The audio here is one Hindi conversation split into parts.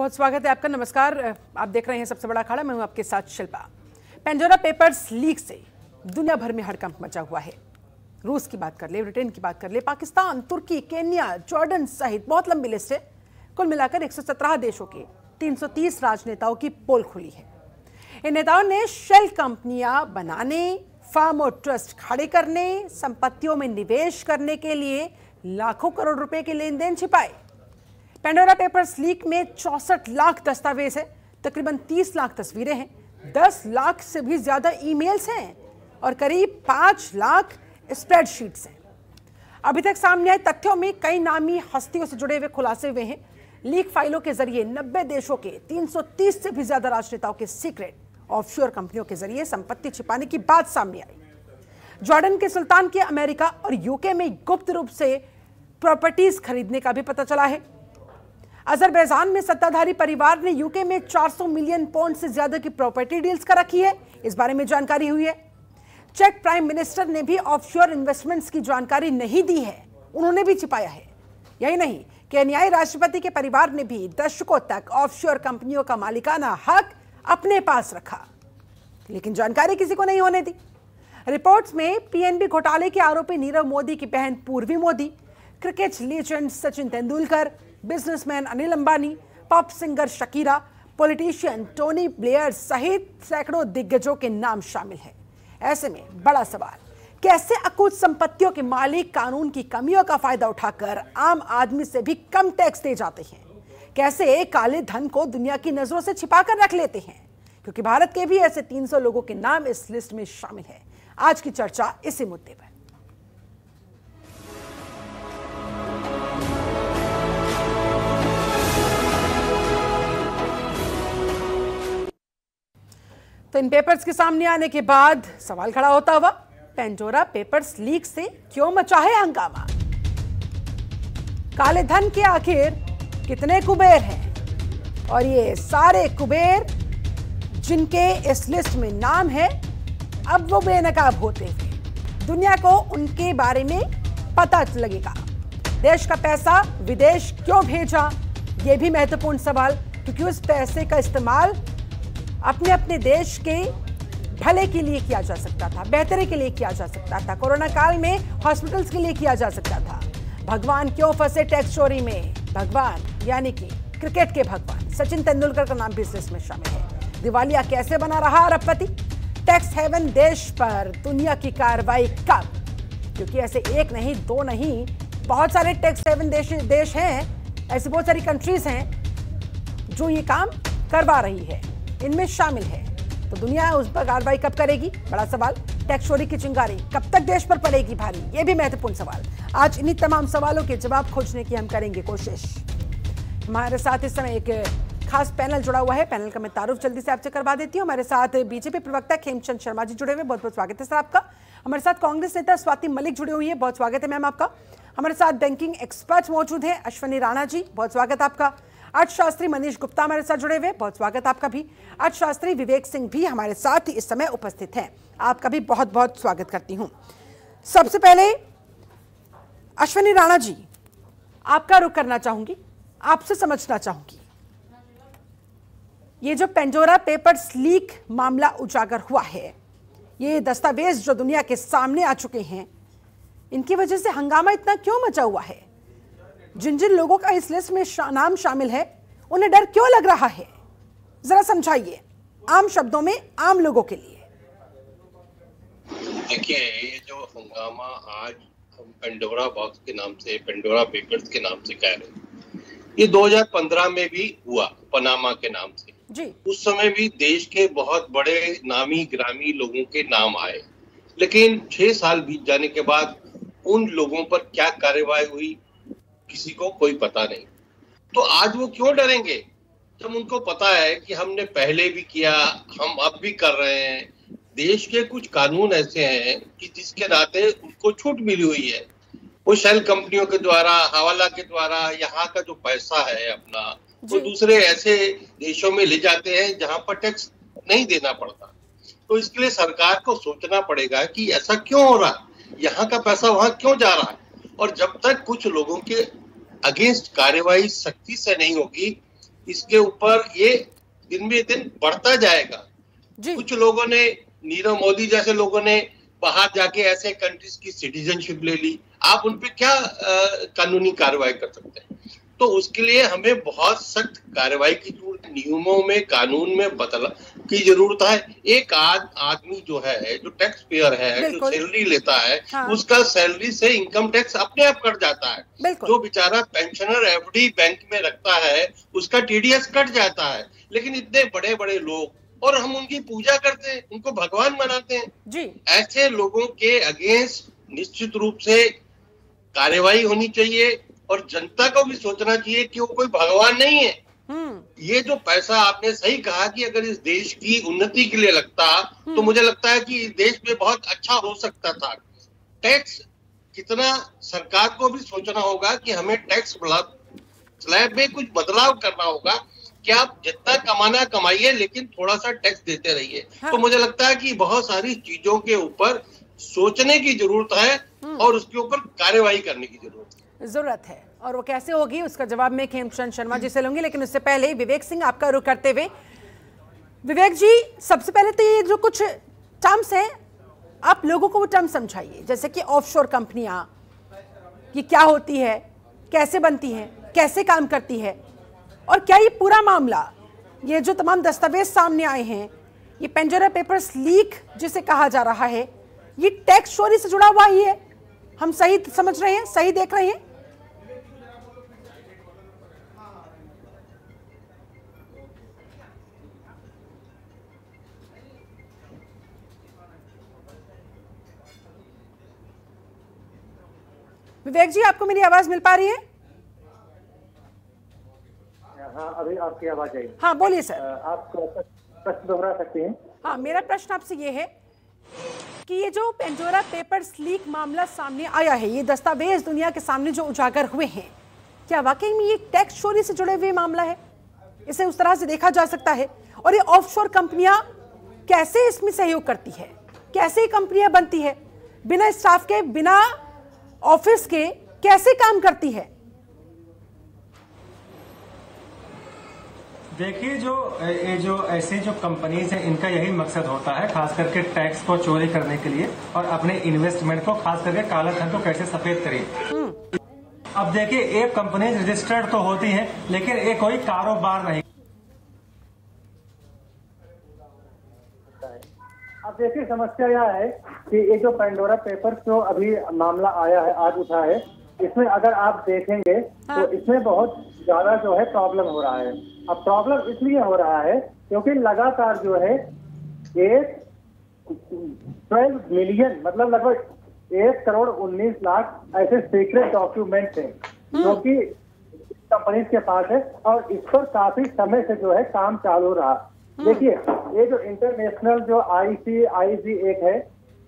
बहुत स्वागत है आपका। नमस्कार। आप देख रहे हैं सबसे बड़ा अखाड़ा। मैं हूँ आपके साथ शिल्पा। पेंजोरा पेपर्स लीक से दुनिया भर में हड़कंप मचा हुआ है। रूस की बात कर ले, ब्रिटेन की बात कर ले, पाकिस्तान, तुर्की, केन्या, जॉर्डन सहित बहुत लंबी लिस्ट है। कुल मिलाकर 117 देशों के 330 राजनेताओं की पोल खुली है। इन नेताओं ने शेल कंपनियाँ बनाने, फार्म और ट्रस्ट खड़े करने, संपत्तियों में निवेश करने के लिए लाखों करोड़ रुपए के लेन देन छिपाए। पेंडोरा पेपर्स लीक में चौसठ लाख दस्तावेज़ है, तकरीबन 30 लाख तस्वीरें हैं 10 लाख से भी ज़्यादा ईमेल्स हैं और करीब 5 लाख स्प्रेडशीट्स हैं। अभी तक सामने आए तथ्यों में कई नामी हस्तियों से जुड़े हुए खुलासे हुए हैं। लीक फाइलों के ज़रिए 90 देशों के 330 से भी ज़्यादा राजनेताओं के सीक्रेट ऑफशोर कंपनियों के ज़रिए संपत्ति छिपाने की बात सामने आई। जॉर्डन के सुल्तान के अमेरिका और यूके में गुप्त रूप से प्रॉपर्टीज़ खरीदने का भी पता चला है। अजरबैजान में सत्ताधारी परिवार ने यूके में 400 मिलियन पाउंड से ज़्यादा की प्रॉपर्टी डील्स कर रखी है। इस बारे में जानकारी हुई है। चेक प्राइम मिनिस्टर ने भी ऑफशोर इन्वेस्टमेंट्स की जानकारी नहीं दी है। उन्होंने भी छिपाया है। यही नहीं, केन्याई राष्ट्रपति के परिवार ने भी दशकों तक ऑफशोर कंपनियों का मालिकाना हक अपने पास रखा। लेकिन जानकारी किसी को नहीं होने दी। रिपोर्ट्स में पीएनबी घोटाले के आरोपी नीरव मोदी की बहन Purvi Modi, cricket legend Sachin Tendulkar businessman Anil Ambani pop singer Shakira politician Tony Blair सहित सैकड़ों दिग्गजों के नाम शामिल हैं। ऐसे में बड़ा सवाल, कैसे अकुत संपत्तियों के मालिक कानून की कमियों का फ़ायदा उठाकर आम आदमी से भी कम टैक्स दे जाते हैं? कैसे काले धन को दुनिया की नज़रों से छिपा कर रख लेते हैं? क्योंकि भारत के भी ऐसे 300 लोगों के नाम इस लिस्ट में शामिल है। आज की चर्चा इसी मुद्दे पर। तो इन पेपर्स के सामने आने के बाद सवाल खड़ा होता हुआ पेंटोरा पेपर्स लीक से क्यों मचा है हंगामा? काले धन के आखिर कितने कुबेर हैं? और ये सारे कुबेर जिनके इस लिस्ट में नाम है, अब वो बेनकाब होते हैं। दुनिया को उनके बारे में पता लगेगा। देश का पैसा विदेश क्यों भेजा? ये भी महत्वपूर्ण सवाल, क्योंकि उस पैसे का इस्तेमाल अपने अपने देश के भले के लिए किया जा सकता था, बेहतरी के लिए किया जा सकता था, कोरोना काल में हॉस्पिटल्स के लिए किया जा सकता था। भगवान क्यों फंसे टैक्स चोरी में? भगवान, यानी कि क्रिकेट के भगवान, सचिन तेंदुलकर का नाम भी इस लिस्ट में शामिल है। दिवालिया कैसे बना रहा अरबपति? टैक्स हेवन देश पर दुनिया की कार्रवाई कब? क्योंकि ऐसे एक नहीं, दो नहीं, बहुत सारे टैक्स हेवन देश देश हैं, ऐसी बहुत सारी कंट्रीज़ हैं, जो ये काम करवा रही है। इनमें शामिल है। तो दुनिया उस पर कार्रवाई कब करेगी? बड़ा सवाल। टैक्स चोरी की चिंगारी कब तक देश पर पड़ेगी भारी? ये भी महत्वपूर्ण सवाल। आज इन्हीं तमाम सवालों के जवाब खोजने की हम करेंगे कोशिश। हमारे साथ इस समय एक खास पैनल जुड़ा हुआ है। पैनल का मैं तारुफ जल्दी से आपसे करवा देती हूँ। हमारे साथ बीजेपी प्रवक्ता खेमचंद शर्मा जी जुड़े हुए बहुत बहुत स्वागत है सर आपका। हमारे साथ कांग्रेस नेता स्वाति मलिक जुड़े हुई है। बहुत स्वागत है मैम आपका। हमारे साथ बैंकिंग एक्सपर्ट मौजूद है। अश्वनी राणा जी, बहुत स्वागत आपका। अर्थशास्त्री मनीष गुप्ता हमारे साथ जुड़े हुए बहुत स्वागत आपका भी। अर्थशास्त्री विवेक सिंह भी हमारे साथ इस समय उपस्थित हैं। आपका भी बहुत बहुत स्वागत करती हूँ। सबसे पहले, अश्विनी राणा जी, आपका रुख करना चाहूँगी, आपसे समझना चाहूँगी। ये जो पेंजोरा पेपर्स लीक मामला उजागर हुआ है, ये दस्तावेज़ जो दुनिया के सामने आ चुके हैं, इनकी वजह से हंगामा इतना क्यों मचा हुआ है? जिन जिन लोगों का इस लिस्ट में शा, नाम शामिल है उन्हें डर क्यों लग रहा है? जरा समझाइए आम शब्दों में आम लोगों के लिए। देखिए ये जो हंगामा आज हम पेंडोरा बॉक्स के नाम से पेंडोरा पेपर्स के नाम से कह रहे हैं ये 2015 में भी हुआ पनामा के नाम से। जी। उस समय भी देश के बहुत बड़े नामी ग्रामी लोगों के नाम आए। लेकिन छह साल बीत जाने के बाद उन लोगों पर क्या कार्रवाई हुई किसी को कोई पता नहीं। तो आज वो क्यों डरेंगे? जब उनको पता है कि हमने पहले भी किया हम अब भी कर रहे हैं। देश के कुछ कानून ऐसे हैं कि जिसके नाते उनको छूट मिली हुई है। वो शेल कंपनियों के द्वारा हवाला के द्वारा यहाँ का जो पैसा है अपना वो दूसरे ऐसे देशों में ले जाते हैं जहाँ पर टैक्स नहीं देना पड़ता। तो इसके लिए सरकार को सोचना पड़ेगा कि ऐसा क्यों हो रहा? है यहाँ का पैसा वहाँ क्यों जा रहा है? और जब तक कुछ लोगों के अगेंस्ट कार्यवाही सख्ती से नहीं होगी इसके ऊपर ये दिन में दिन बढ़ता जाएगा। जी। कुछ लोगों ने नीरव मोदी जैसे लोगों ने बाहर जाके ऐसे कंट्रीज़ की सिटीजनशिप ले ली। आप उनपे क्या आ, कानूनी कार्रवाई कर सकते हैं? तो उसके लिए हमें बहुत सख्त कार्रवाई की ज़रूरत नियमों में कानून में बदला की ज़रूरत है। एक आद, आदमी जो है जो टैक्स पेयर है जो सैलरी लेता है हाँ। उसका सैलरी से इनकम टैक्स अपने आप कट जाता है। जो बेचारा पेंशनर एफडी बैंक में रखता है उसका टीडीएस कट जाता है। लेकिन इतने बड़े बड़े लोग और हम उनकी पूजा करते हैं उनको भगवान मनाते हैं। जी। ऐसे लोगों के अगेंस्ट निश्चित रूप से कार्यवाही होनी चाहिए। और जनता को भी सोचना चाहिए कि वो कोई भगवान नहीं है। हम्म। ये जो पैसा आपने सही कहा कि अगर इस देश की उन्नति के लिए लगता तो मुझे लगता है कि इस देश में बहुत अच्छा हो सकता था। टैक्स कितना सरकार को भी सोचना होगा कि हमें टैक्स स्लैब में कुछ बदलाव करना होगा। कि आप जितना कमाना कमाइए लेकिन थोड़ा सा टैक्स देते रहिए। हाँ। तो मुझे लगता है कि बहुत सारी चीज़ों के ऊपर सोचने की ज़रूरत है और उसके ऊपर कार्यवाही करने की ज़रूरत है। ज़रूरत है। और वो कैसे होगी, उसका जवाब मैं खेमचंद शर्मा जी से लूँगी, लेकिन उससे पहले विवेक सिंह आपका रुख करते हुए। विवेक जी, सबसे पहले तो ये जो कुछ टर्म्स हैं, आप लोगों को वो टर्म समझाइए। जैसे कि ऑफशोर कंपनियाँ ये क्या होती है, कैसे बनती हैं, कैसे काम करती है, और क्या ये पूरा मामला, ये जो तमाम दस्तावेज़ सामने आए हैं, ये पेंजरा पेपर्स लीक जिसे कहा जा रहा है, ये टैक्स चोरी से जुड़ा हुआ ही है। हम सही समझ रहे हैं, सही देख रहे हैं? विवेक जी आपको मेरी आवाज़ मिल पा रही है? हाँ अभी आपकी आवाज़ आई। हाँ बोलिए सर। आप प्रश्न दोहरा सकते हैं? हाँ मेरा प्रश्न आपसे ये है कि ये जो पेंजोरा पेपर्स लीक मामला सामने आया है ये दस्तावेज़ दुनिया के सामने जो उजागर हुए हैं क्या वाकई में ये टैक्स चोरी से जुड़े हुए मामला है? इसे उस तरह से देखा जा सकता है। और ये ऑफशोर कंपनियाँ कैसे इसमें सहयोग करती है? कैसे कंपनियाँ बनती है? बिना स्टाफ के बिना ऑफ़िस के कैसे काम करती है? देखिए जो ये जो ऐसे जो कंपनीज़ हैं इनका यही मकसद होता है खास करके टैक्स को चोरी करने के लिए और अपने इन्वेस्टमेंट को खास करके काला धन को कैसे सफ़ेद करें। अब देखिए एक कंपनी रजिस्टर्ड तो होती है लेकिन ये कोई कारोबार नहीं। देखिए समस्या यह है कि ये जो पेंडोरा पेपर जो अभी मामला आया है आज उठा है इसमें अगर आप देखेंगे हाँ। तो इसमें बहुत ज़्यादा जो है प्रॉब्लम हो रहा है। अब प्रॉब्लम इसलिए हो रहा है क्योंकि लगातार जो है एक ट्वेल्व मिलियन मतलब लगभग एक करोड़ उन्नीस लाख ऐसे सीक्रेट डॉक्यूमेंट हैं जो कि कंपनी के पास है और इस पर काफ़ी समय से जो है काम चालू रहा। देखिए ये जो इंटरनेशनल जो आईसी आईसी एक है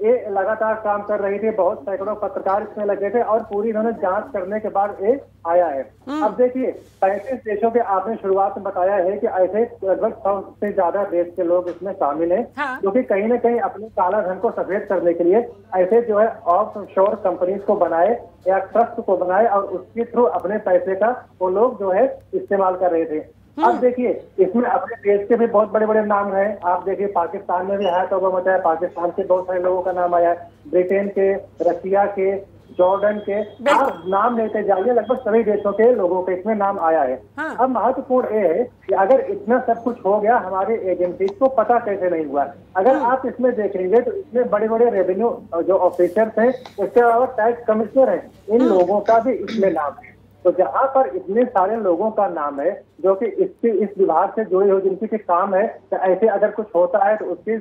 ये लगातार काम कर रही थी बहुत सैकड़ों पत्रकार इसमें लगे थे और पूरी इन्होंने जाँच करने के बाद ये आया है। अब देखिए पैंतीस देशों के आपने शुरुआत में बताया है कि ऐसे लगभग सौ से ज़्यादा देश के लोग इसमें शामिल हैं हाँ। जो कि कहीं ना कहीं अपने काला धन को सफ़ेद करने के लिए ऐसे जो है ऑफ़ शोर कंपनीज़ को बनाए या ट्रस्ट को बनाए और उसके थ्रू अपने पैसे का वो लोग जो है इस्तेमाल कर रहे थे। अब देखिए इसमें अपने देश के भी बहुत बड़े बड़े नाम हैं। आप देखिए पाकिस्तान में भी आया तो वो है पाकिस्तान के बहुत सारे लोगों का नाम आया है। ब्रिटेन के रशिया के जॉर्डन के। आप नाम लेते जाइए लगभग सभी देशों के लोगों के इसमें नाम आया है। हाँ। अब महत्वपूर्ण ये है कि अगर इतना सब कुछ हो गया हमारे एजेंसी को पता कैसे नहीं हुआ? अगर आप इसमें देखेंगे तो इसमें बड़े बड़े रेवेन्यू जो ऑफिसर्स हैं उसके अलावा टैक्स कमिश्नर हैं इन लोगों का भी इसमें नाम है। तो जहाँ पर इतने सारे लोगों का नाम है, जो कि इसके, इस विभाग से जुड़े हो जिनकी के काम है तो ऐसे अगर कुछ होता है तो उसकी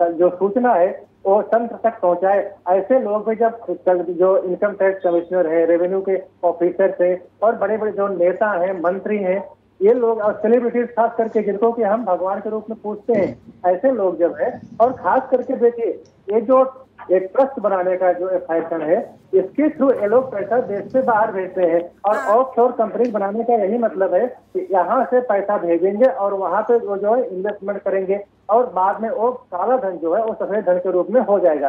जो सूचना है, वो तंत्र तक पहुँचाए। ऐसे लोग भी जब जो इनकम टैक्स कमिश्नर है रेवेन्यू के ऑफिसर है और बड़े बड़े जो नेता हैं, मंत्री हैं, ये लोग और सेलिब्रिटीज खास करके जिनको कि हम भगवान के रूप में पूछते हैं, ऐसे लोग जब है, और खास करके देखिए, ये जो एक ट्रस्ट बनाने का जो फ़ैशन है इसके थ्रू ये लोग पैसा देश से बाहर भेजते हैं। और ऑफ़ शोर कंपनी बनाने का यही मतलब है कि यहाँ से पैसा भेजेंगे और वहाँ पे वो जो है इन्वेस्टमेंट करेंगे और बाद में वो काला धन जो है वो सफ़ेद धन के रूप में हो जाएगा।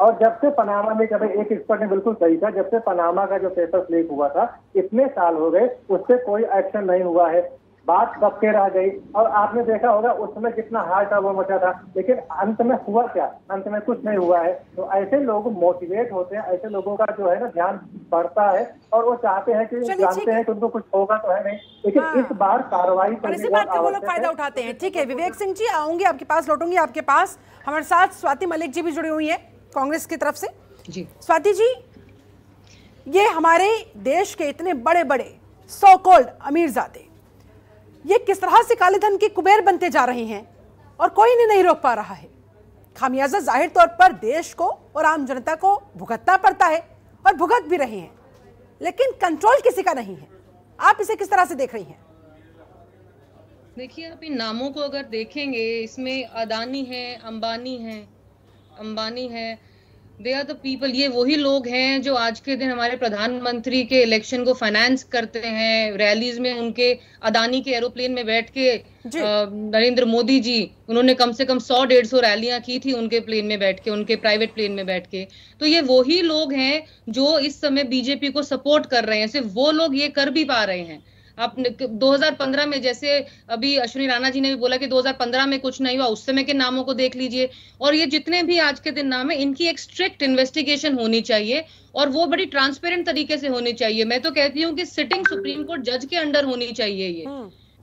और जब से पनामा में कभी एक एक्सपर्ट ने बिल्कुल सही था जब से पनामा का जो पेपर लीक हुआ था इतने साल हो गए उससे कोई एक्शन नहीं हुआ है। बात कब के रह गई। और आपने देखा होगा उस समय कितना हार्ट वो मचा था। लेकिन अंत में हुआ क्या? अंत में कुछ नहीं हुआ है। तो ऐसे लोग मोटिवेट होते हैं ऐसे लोगों का जो है ना ध्यान बढ़ता है। और वो चाहते हैं कि जानते हैं कि उनको कुछ होगा तो है नहीं। लेकिन हाँ। इस बार कार्रवाई और इसी बात का वो लोग फ़ायदा उठाते हैं। ठीक है विवेक सिंह जी आऊँगी आपके पास लौटूँगी आपके पास। हमारे साथ स्वाति मलिक जी भी जुड़ी हुई है कांग्रेस की तरफ़ से। जी। स्वाति जी ये हमारे देश के इतने बड़े बड़े सो कॉल्ड अमीरजादे ये किस तरह से काले धन के कुबेर बनते जा रहे हैं? और कोई इन्हें नहीं रोक पा रहा है। खामियाजा ज़ाहिर तौर पर देश को और आम जनता को भुगतना पड़ता है और भुगत भी रहे हैं। लेकिन कंट्रोल किसी का नहीं है। आप इसे किस तरह से देख रही हैं? देखिए आप इन नामों को अगर देखेंगे, इसमें अदानी है, अंबानी है अंबानी है दे आर द पीपल ये वही लोग हैं जो आज के दिन हमारे प्रधानमंत्री के इलेक्शन को फाइनेंस करते हैं रैलीज में उनके अदानी के एरोप्लेन में बैठ के। नरेंद्र मोदी जी उन्होंने कम से कम सौ डेढ़ सौ रैलियाँ की थी उनके प्लेन में बैठ के उनके प्राइवेट प्लेन में बैठ के। तो ये वही लोग हैं जो इस समय बीजेपी को सपोर्ट कर रहे हैं। सिर्फ़ वो लोग ये कर भी पा रहे हैं। आपने 2015 में जैसे अभी अश्विनी राणा जी ने भी बोला कि 2015 में कुछ नहीं हुआ उस समय के नामों को देख लीजिए। और ये जितने भी आज के दिन नाम है इनकी एक स्ट्रिक्ट इन्वेस्टिगेशन होनी चाहिए और वो बड़ी ट्रांसपेरेंट तरीके से होनी चाहिए। मैं तो कहती हूँ कि सिटिंग सुप्रीम कोर्ट जज के अंडर होनी चाहिए ये।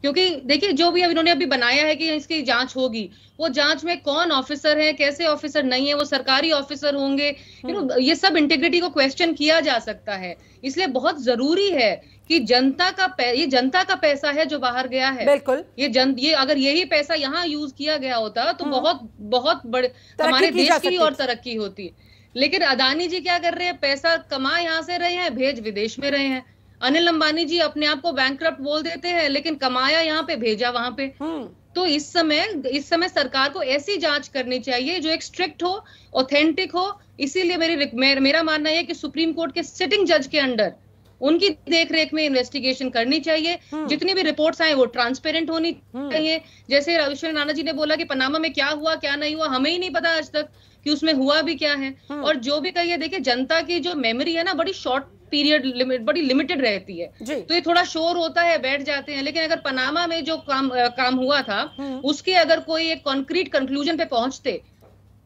क्योंकि देखिए जो भी अब इन्होंने अभी बनाया है कि इसकी जाँच होगी वो जाँच में कौन ऑफिसर है कैसे ऑफिसर नहीं है वो सरकारी ऑफिसर होंगे। यू नो ये सब इंटीग्रिटी को क्वेश्चन किया जा सकता है। इसलिए बहुत ज़रूरी है कि जनता का ये जनता का पैसा है जो बाहर गया है। बिल्कुल। ये जन ये अगर यही पैसा यहाँ यूज़ किया गया होता तो बहुत बहुत बड़े हमारे देश की और तरक्की होती। लेकिन अदानी जी क्या कर रहे हैं? पैसा कमा यहाँ से रहे हैं भेज विदेश में रहे हैं। अनिल अंबानी जी अपने आप को बैंक बोल देते हैं लेकिन कमाया यहाँ पे भेजा वहाँ पे। हम्म। तो इस समय इस समय सरकार को ऐसी जाँच करनी चाहिए जो एक स्ट्रिक्ट हो ऑथेंटिक हो। इसीलिए मेर, मेरा मानना है कि सुप्रीम कोर्ट के सिटिंग जज के अंडर उनकी देख रेख में इन्वेस्टिगेशन करनी चाहिए। जितनी भी रिपोर्ट्स आए वो ट्रांसपेरेंट होनी चाहिए। जैसे रविशंकर नाना जी ने बोला कि पनामा में क्या हुआ क्या नहीं हुआ हमें ही नहीं पता आज तक कि उसमें हुआ भी क्या है। और जो भी कहिए देखिए जनता की जो मेमोरी है ना बड़ी शॉर्ट पीरियड लिमिट बड़ी लिमिटेड रहती है। तो ये थोड़ा शोर होता है बैठ जाते हैं। लेकिन अगर पनामा में जो काम काम हुआ था उसके अगर कोई एक कॉन्क्रीट कंक्लूजन पे पहुँचते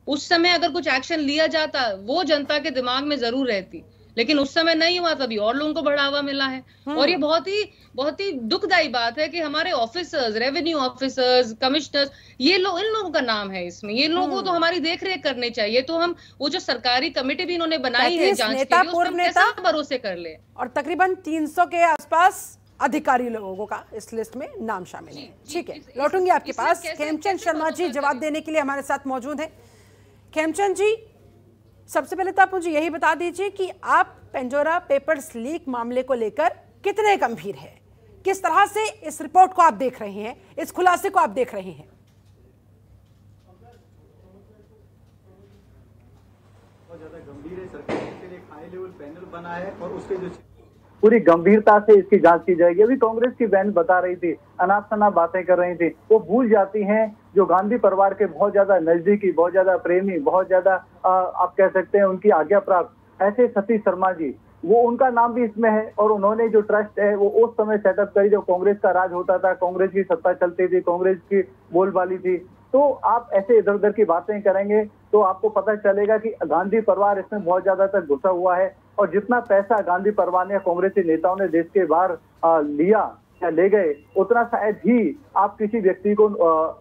उस समय अगर कुछ एक्शन लिया जाता वो जनता के दिमाग में ज़रूर रहती। लेकिन उस समय नहीं हुआ तभी और लोगों को बढ़ावा मिला है। और ये बहुत ही बहुत ही दुखदायी बात है कि हमारे ऑफिसर्स रेवेन्यू ऑफिसर्स कमिश्नर्स ये लोग इन लोगों का नाम है इसमें। ये लोगों को तो हमारी देख रेख करनी चाहिए। तो हम वो जो सरकारी कमेटी भी इन्होंने बनाई है 35 जाँच के लिए पूर्व नेता। भरोसे कर ले? और तकरीबन 300 के आसपास अधिकारी लोगों का इस लिस्ट में नाम शामिल है। ठीक है लौटूँगी आपके पास। खेमचंद शर्मा जी जवाब देने के लिए हमारे साथ मौजूद है। खेमचंद जी सबसे पहले तो आप मुझे यही बता दीजिए कि आप पेंजोरा पेपर्स लीक मामले को लेकर कितने गंभीर हैं? किस तरह से इस रिपोर्ट को आप देख रहे हैं? इस खुलासे को आप देख रहे हैं? गंभीर है। सरकार के लिए हाई लेवल पैनल बना है और उसके जो पूरी गंभीरता से इसकी जाँच की जाएगी। अभी कांग्रेस की बहन बता रही थी अनाप शनाप बातें कर रही थी। वो भूल जाती हैं जो गांधी परिवार के बहुत ज़्यादा नजदीकी, बहुत ज़्यादा प्रेमी, बहुत ज़्यादा आप कह सकते हैं उनकी आज्ञा प्राप्त। ऐसे सतीश शर्मा जी, वो उनका नाम भी इसमें है और उन्होंने जो ट्रस्ट है, वो उस समय सेटअप करी जब कांग्रेस का राज होता था, कांग्रेस की सत्ता चलती थी, कांग्रेस की बोलबाली थी। तो आप ऐसे इधर उधर की बातें करेंगे तो आपको पता चलेगा कि गांधी परिवार इसमें बहुत ज़्यादा तक घुसा हुआ है। और जितना पैसा गांधी परिवार ने या कांग्रेसी नेताओं ने देश के बाहर लिया या ले गए, उतना शायद ही आप किसी व्यक्ति को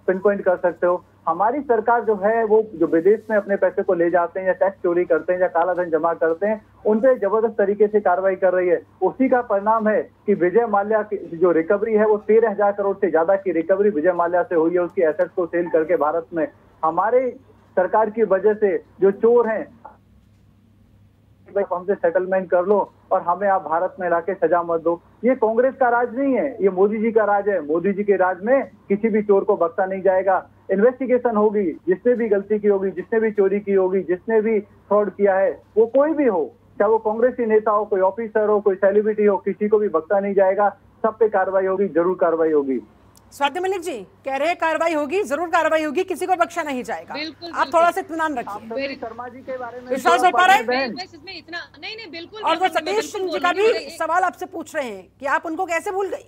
पिन पॉइंट कर सकते हो। हमारी सरकार जो है, वो जो विदेश में अपने पैसे को ले जाते हैं या टैक्स चोरी करते हैं या काला धन जमा करते हैं उन पे ज़बरदस्त तरीके से कार्रवाई कर रही है। उसी का परिणाम है कि विजय माल्या की जो रिकवरी है, वो तेरह हज़ार करोड़ से ज़्यादा की रिकवरी विजय माल्या से हुई है। उसकी एसेट्स को सेल करके भारत में हमारे सरकार की वजह से जो चोर हैं भाई हमसे सेटलमेंट कर लो और हमें आप भारत में लाके सजा मत दो। ये कांग्रेस का राज नहीं है, ये मोदी जी का राज है। मोदी जी के राज में किसी भी चोर को बख्शा नहीं जाएगा। इन्वेस्टिगेशन होगी, जिसने भी गलती की होगी, जिसने भी चोरी की होगी, जिसने भी फ्रॉड किया है, वो कोई भी हो, चाहे वो कांग्रेसी नेता हो, कोई ऑफिसर हो, कोई सेलिब्रिटी हो, किसी को भी बख्शा नहीं जाएगा। सब पे कार्रवाई होगी, ज़रूर कार्रवाई होगी। स्वाति मलिक जी कह रहे हैं कार्रवाई होगी ज़रूर कार्रवाई होगी किसी को बख्शा नहीं जाएगा। बिल्कुल, आप थोड़ा सा इतमान रखिए। शर्मा जी के बारे में विश्वास हो पा रहा है? इतना नहीं नहीं बिल्कुल और वो सतीश सिंह जी का भी सवाल आपसे पूछ रहे हैं कि आप उनको कैसे भूल गई?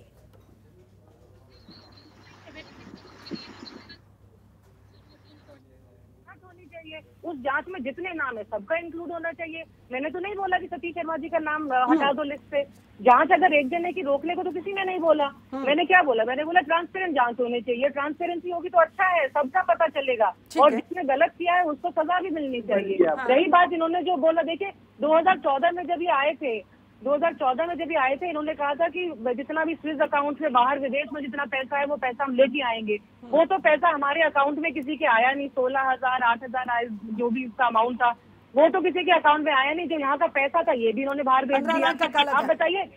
उस जाँच में जितने नाम है सबका इंक्लूड होना चाहिए। मैंने तो नहीं बोला कि सतीश शर्मा जी का नाम हटा दो लिस्ट से जाँच अगर एक जने की रोकने को तो किसी ने नहीं बोला। मैंने क्या बोला? मैंने बोला ट्रांसपेरेंट जाँच होनी चाहिए। ट्रांसपेरेंसी होगी तो अच्छा है सबका पता चलेगा। और जिसने गलत किया है उसको सजा भी मिलनी चाहिए। रही बात इन्होंने जो बोला देखिए 2014 में जब ये आए थे 2014 में जब ये आए थे इन्होंने कहा था कि जितना भी स्विस अकाउंट से बाहर विदेश में जितना पैसा है वो पैसा हम लेके आएँगे। वो तो पैसा हमारे अकाउंट में किसी के आया नहीं। सोलह हज़ार आठ हज़ार आए जो भी उसका अमाउंट था। वो तो किसी के अकाउंट में आया नहीं। जो यहाँ का पैसा था ये भी इन्होंने बाहर भेज 15 लाख का दिया आप बताइए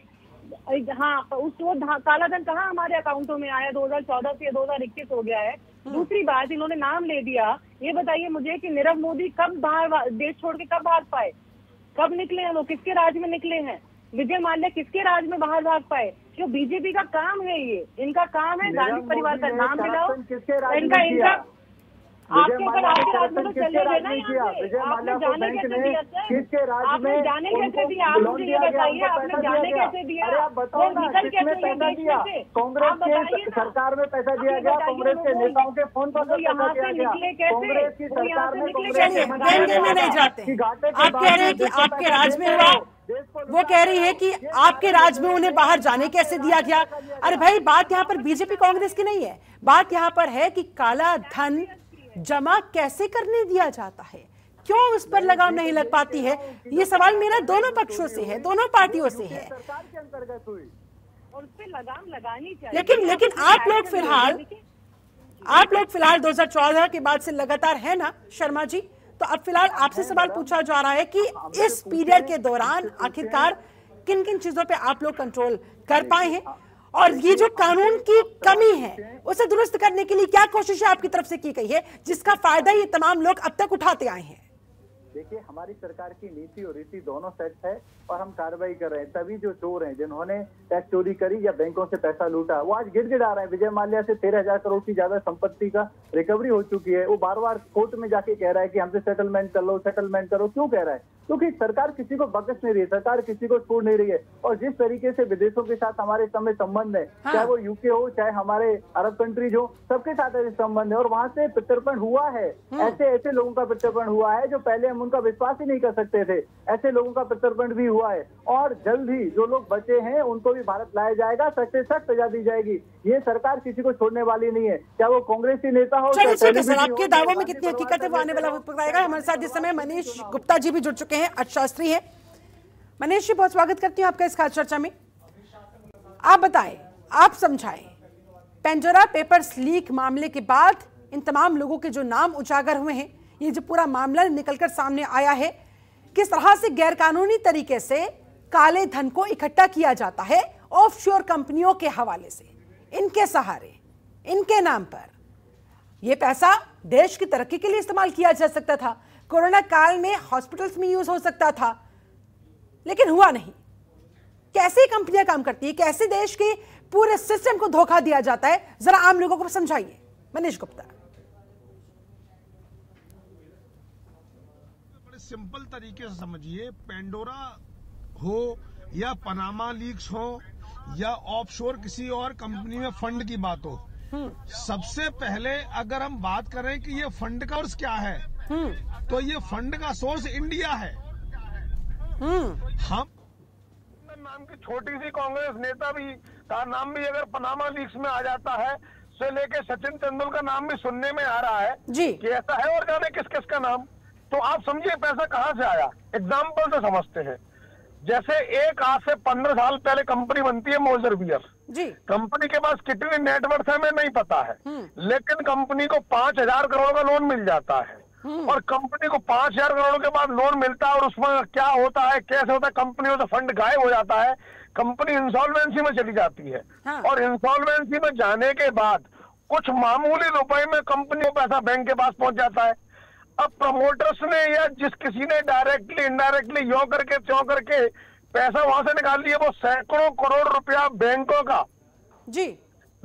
हाँ उस वो काला धन कहाँ हमारे अकाउंटों में आया? 2014 से 2021 हो गया है। दूसरी बात इन्होंने नाम ले दिया। ये बताइए मुझे कि नीरव मोदी कब बाहर देश छोड़ के कब भाग पाए? कब निकले हैं वो? किसके राज में निकले हैं? विजय माल्या किसके राज में बाहर भाग पाए? जो बीजेपी का काम है ये। इनका काम है गांधी परिवार का नाम दिलाओ। किसके इनका इनका आपके अगर आपके राज में तो चले गए ना आपने जाने कैसे दिया सर? आपने जाने कैसे दिया? आप मुझे ये बताइए आपने पैसा जाने दिया कैसे दिया? ना निकल कैसे पैसा दिया? देश से? कांग्रेस के सरकार में पैसा दिया गया कांग्रेस के नेताओं के फ़ोन पर यहाँ से निकले कैसे? कांग्रेस की यहाँ सरकार से में निकले कांग्रेस कैसे? में नहीं जाते। आप कह रहे हैं कि आपके राज में हुआ वो कह रही है कि आपके राज में उन्हें बाहर जाने कैसे दिया गया? अरे भाई, बात यहाँ पर बीजेपी कांग्रेस की नहीं है। बात यहाँ पर है कि काला धन जमा कैसे करने दिया जाता है? क्यों उस पर लगाम नहीं लग पाती है? ये सवाल मेरा दोनों पक्षों से है, दोनों पार्टियों से है। लेकिन लेकिन आप लोग फ़िलहाल, आप लोग फ़िलहाल 2014 के बाद से लगातार है ना, शर्मा जी? तो अब फ़िलहाल आपसे सवाल पूछा जा रहा है कि इस पीरियड के दौरान आखिरकार किन किन चीज़ों पे आप लोग कंट्रोल कर पाए हैं? और ये जो कानून की कमी है उसे दुरुस्त करने के लिए क्या कोशिशें आपकी तरफ़ से की गई है जिसका फ़ायदा ये तमाम लोग अब तक उठाते आए हैं? देखिए हमारी सरकार की नीति और रीति दोनों सेट है। और हम कार्रवाई कर रहे हैं। तभी जो चोर हैं जिन्होंने टैक्स चोरी करी या बैंकों से पैसा लूटा वो आज गिड़गिड़ा रहे हैं। विजय माल्या से तेरह हज़ार करोड़ की ज़्यादा संपत्ति का रिकवरी हो चुकी है। वो बार बार कोर्ट में जाके कह रहा है कि हमसे सेटलमेंट कर लो सेटलमेंट करो। क्यों कह रहा है? क्योंकि सरकार किसी को बकस नहीं रही है सरकार किसी को छोड़ नहीं रही है। और जिस तरीके से विदेशों के साथ हमारे समय संबंध है हाँ। चाहे वो यूके हो चाहे हमारे अरब कंट्रीज़ हो सबके साथ ऐसे संबंध है। और वहाँ से प्रत्यर्पण हुआ है। ऐसे ऐसे लोगों का प्रत्यर्पण हुआ है जो पहले हम उनका विश्वास ही नहीं कर सकते थे। ऐसे लोगों का प्रत्यर्पण भी हुआ है। और जल्द ही जो लोग बचे हैं उनको भी भारत लाया जाएगा सख्त से सख्त सजा दी जाएगी। ये सरकार किसी को छोड़ने वाली नहीं है। चाहे वो कांग्रेसी नेता हो है सर आपके दावों में कितनी हकीकत है? वो आने वाला वक्त बताएगा हमारे साथ इस समय मनीष गुप्ता जी भी जुड़ चुके हैं अर्थशास्त्री हैं। मनीष जी बहुत स्वागत करती हूँ आपका इस खास चर्चा में। आप बताएँ आप समझाएँ पेंजोरा पेपर्स लीक मामले के बाद इन तमाम लोगों के जो नाम उजागर हुए हैं ये जो पूरा मामला निकलकर सामने आया है किस तरह से गैरकानूनी तरीके से काले धन को इकट्ठा किया जाता है ऑफशोर कंपनियों के हवाले से? इनके सहारे, इनके नाम पर। यह पैसा देश की तरक्की के लिए इस्तेमाल किया जा सकता था। कोरोना काल में हॉस्पिटल्स में यूज़ हो सकता था, लेकिन हुआ नहीं। कैसे कंपनियाँ काम करती है? कैसे देश के पूरे सिस्टम को धोखा दिया जाता है? जरा आम लोगों को समझाइए। मनीष गुप्ता। सिंपल तरीके से समझिए पेंडोरा हो या पनामा लीक्स हो या ऑफशोर किसी और कंपनी में फंड की बात हो। सबसे पहले अगर हम बात करें कि ये फंड का सोर्स क्या है तो ये फंड का सोर्स इंडिया है। हम नाम की छोटी सी कांग्रेस नेता भी का नाम भी अगर पनामा लीक्स में आ जाता है से लेके सचिन तेंदुलकर नाम भी सुनने में आ रहा है जी। कि ऐसा है और जाने किस किस का नाम। तो आप समझिए पैसा कहाँ से आया? एग्ज़ाम्पल से समझते हैं। जैसे एक आज से पंद्रह साल पहले कंपनी बनती है मोजर बियर कंपनी के पास कितनी नेटवर्थ है हमें नहीं पता है। लेकिन कंपनी को पाँच हज़ार करोड़ का लोन मिल जाता है। और कंपनी को पाँच हज़ार करोड़ के बाद लोन मिलता है और उसमें क्या होता है कैसे होता है कंपनी में से फंड गायब हो जाता है। कंपनी इंसॉल्वेंसी में चली जाती है। हाँ। और इंसॉल्वेंसी में जाने के बाद कुछ मामूली रुपए में कंपनी को पैसा बैंक के पास पहुँच जाता है। अब प्रमोटर्स ने या जिस किसी ने डायरेक्टली इनडायरेक्टली यो करके त्यों करके पैसा वहाँ से निकाल लिया वो सैकड़ों करोड़ रुपया बैंकों का जी।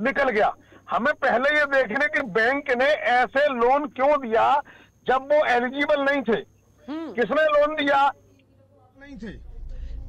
निकल गया। हमें पहले ये देखने कि बैंक ने ऐसे लोन क्यों दिया जब वो एलिजिबल नहीं थे? किसने लोन दिया? नहीं थे।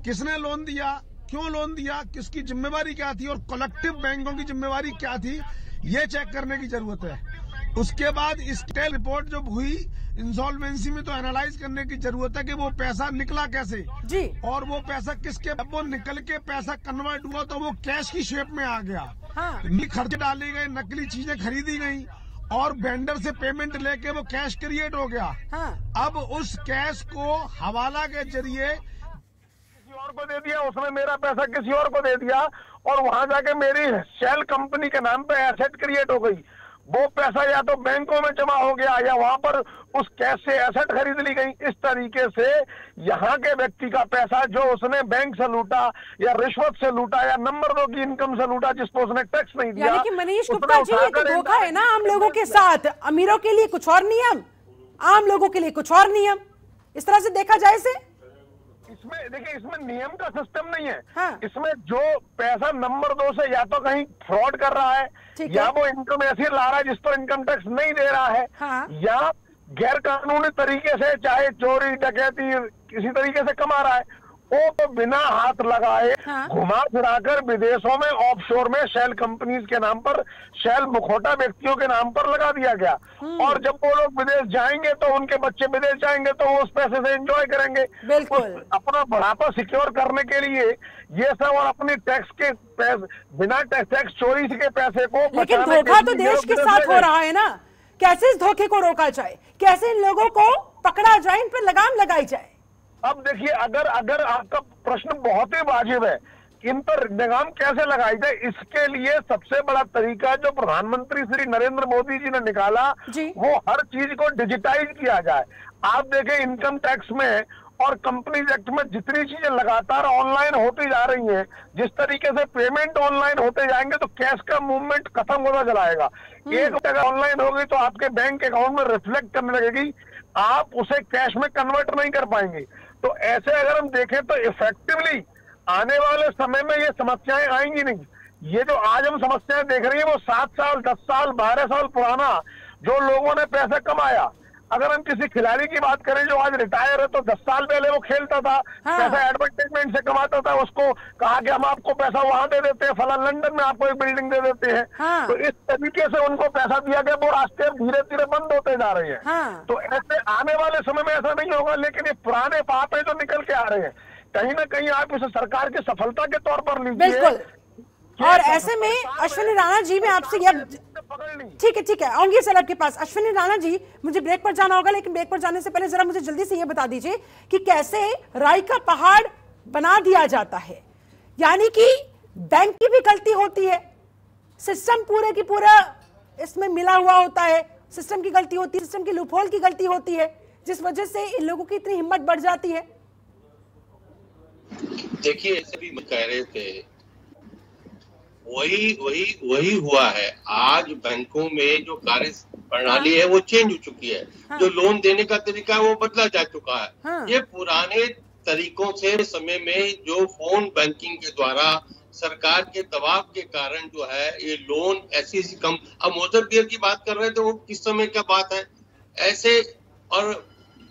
किसने लोन दिया? क्यों लोन दिया? किसकी जिम्मेवारी क्या थी? और कलेक्टिव बैंकों की जिम्मेवारी क्या थी? ये चेक करने की ज़रूरत है। उसके बाद स्टेल रिपोर्ट जब हुई इंसॉल्वेंसी में तो एनालाइज करने की ज़रूरत है कि वो पैसा निकला कैसे? जी। और वो पैसा किसके अब वो निकल के पैसा कन्वर्ट हुआ तो वो कैश की शेप में आ गया। हाँ। खर्चे डाले गए नकली चीज़ें खरीदी गई और वेंडर से पेमेंट लेके वो कैश क्रिएट हो गया। हाँ। अब उस कैश को हवाला के ज़रिए किसी और को दे दिया उसने मेरा पैसा किसी और को दे दिया और वहाँ जाके मेरी शेल कंपनी के नाम पे एसेट क्रिएट हो गई। वो पैसा या तो बैंकों में जमा हो गया या वहाँ पर उस कैश से एसेट खरीद ली गई। इस तरीके से यहाँ के व्यक्ति का पैसा जो उसने बैंक से लूटा या रिश्वत से लूटा या नंबर दो की इनकम से लूटा जिसको उसने टैक्स नहीं दिया कि मनीष गुप्ता जी ये तो धोखा है ना आम लोगों के साथ। अमीरों के लिए कुछ और नियम आम लोगों के लिए कुछ और नियम। इस तरह से देखा जाए इसे। इसमें देखिए इसमें नियम का सिस्टम नहीं है हाँ। इसमें जो पैसा नंबर दो से या तो कहीं फ्रॉड कर रहा है या। वो इनकम ऐसी ला रहा है जिस पर इनकम टैक्स नहीं दे रहा है हाँ। या गैर कानूनी तरीके से चाहे चोरी डकैती किसी तरीके से कमा रहा है वो तो बिना हाथ लगाए हाँ। घुमा फिराकर विदेशों में ऑफशोर में शेल कंपनीज़ के नाम पर शेल मुखोटा व्यक्तियों के नाम पर लगा दिया गया हम्म। और जब वो लोग विदेश जाएँगे तो उनके बच्चे विदेश जाएँगे तो वो उस पैसे से एंजॉय करेंगे बिल्कुल। अपना बढ़ापा सिक्योर करने के लिए ये सब और अपने टैक्स के पैसे बिना टैक्स टैक्स चोरी के पैसे को लेकिन धोखा तो देश के साथ हो रहा है ना कैसे इस धोखे को रोका जाए कैसे इन लोगों को पकड़ा जाए इन पर लगाम लगाई जाए अब देखिए अगर अगर आपका प्रश्न बहुत ही वाजिब है इन पर निगाम कैसे लगाई जाए इसके लिए सबसे बड़ा तरीका जो प्रधानमंत्री श्री नरेंद्र मोदी जी ने निकाला जी। वो हर चीज़ को डिजिटाइज किया जाए। आप देखें इनकम टैक्स में और कंपनीज़ एक्ट में जितनी चीज़ें लगातार ऑनलाइन होती जा रही हैं जिस तरीके से पेमेंट ऑनलाइन होते जाएँगे तो कैश का मूवमेंट खत्म होता चलाएगा। एक अगर ऑनलाइन होगी तो आपके बैंक अकाउंट में रिफ्लेक्ट करने लगेगी। आप उसे कैश में कन्वर्ट नहीं कर पाएँगे। तो ऐसे अगर हम देखें तो इफेक्टिवली आने वाले समय में ये समस्याएँ आएँगी नहीं। ये जो आज हम समस्याएँ देख रही हैं, वो सात साल, दस साल, बारह साल पुराना, जो लोगों ने पैसा कमाया अगर हम किसी खिलाड़ी की बात करें जो आज रिटायर है तो दस साल पहले वो खेलता था हाँ। पैसा एडवर्टाइजमेंट से कमाता था उसको कहा कि हम आपको पैसा वहाँ दे देते हैं फला लंदन में आपको एक बिल्डिंग दे देते हैं हाँ। तो इस तरीके से उनको पैसा दिया गया वो रास्ते धीरे धीरे बंद होते जा रहे हैं हाँ। तो ऐसे आने वाले समय में ऐसा नहीं होगा लेकिन ये पुराने पाप है जो निकल के आ रहे हैं कहीं ना कहीं आप इसे सरकार की सफलता के तौर पर लीजिए और ऐसे में अश्विनी राणा जी मैं आपसे यह ठीक है ठीक है आऊँगी सर आपके पास। अश्विनी राणा जी मुझे ब्रेक पर जाना होगा लेकिन ब्रेक पर जाने से पहले जरा मुझे जल्दी से ये बता दीजिए कि कैसे राय का पहाड़ बना दिया जाता है। यानी कि बैंक की भी गलती होती है। सिस्टम पूरे की पूरा इसमें मिला हुआ होता है। सिस्टम की गलती होती है सिस्टम की लूपहोल की गलती होती है जिस वजह से इन लोगों की इतनी हिम्मत बढ़ जाती है। देखिए ऐसे भी कह रहे थे। वही वही वही हुआ है। आज बैंकों में जो कार्य प्रणाली है वो चेंज हो चुकी है। हाँ। जो लोन देने का तरीका है वो बदला जा चुका है। हाँ। ये पुराने तरीकों से समय में जो फ़ोन बैंकिंग के द्वारा सरकार के दबाव के कारण जो है ये लोन ऐसी ऐसी कम अब मोटर बियर की बात कर रहे थे वो किस समय का बात है? ऐसे और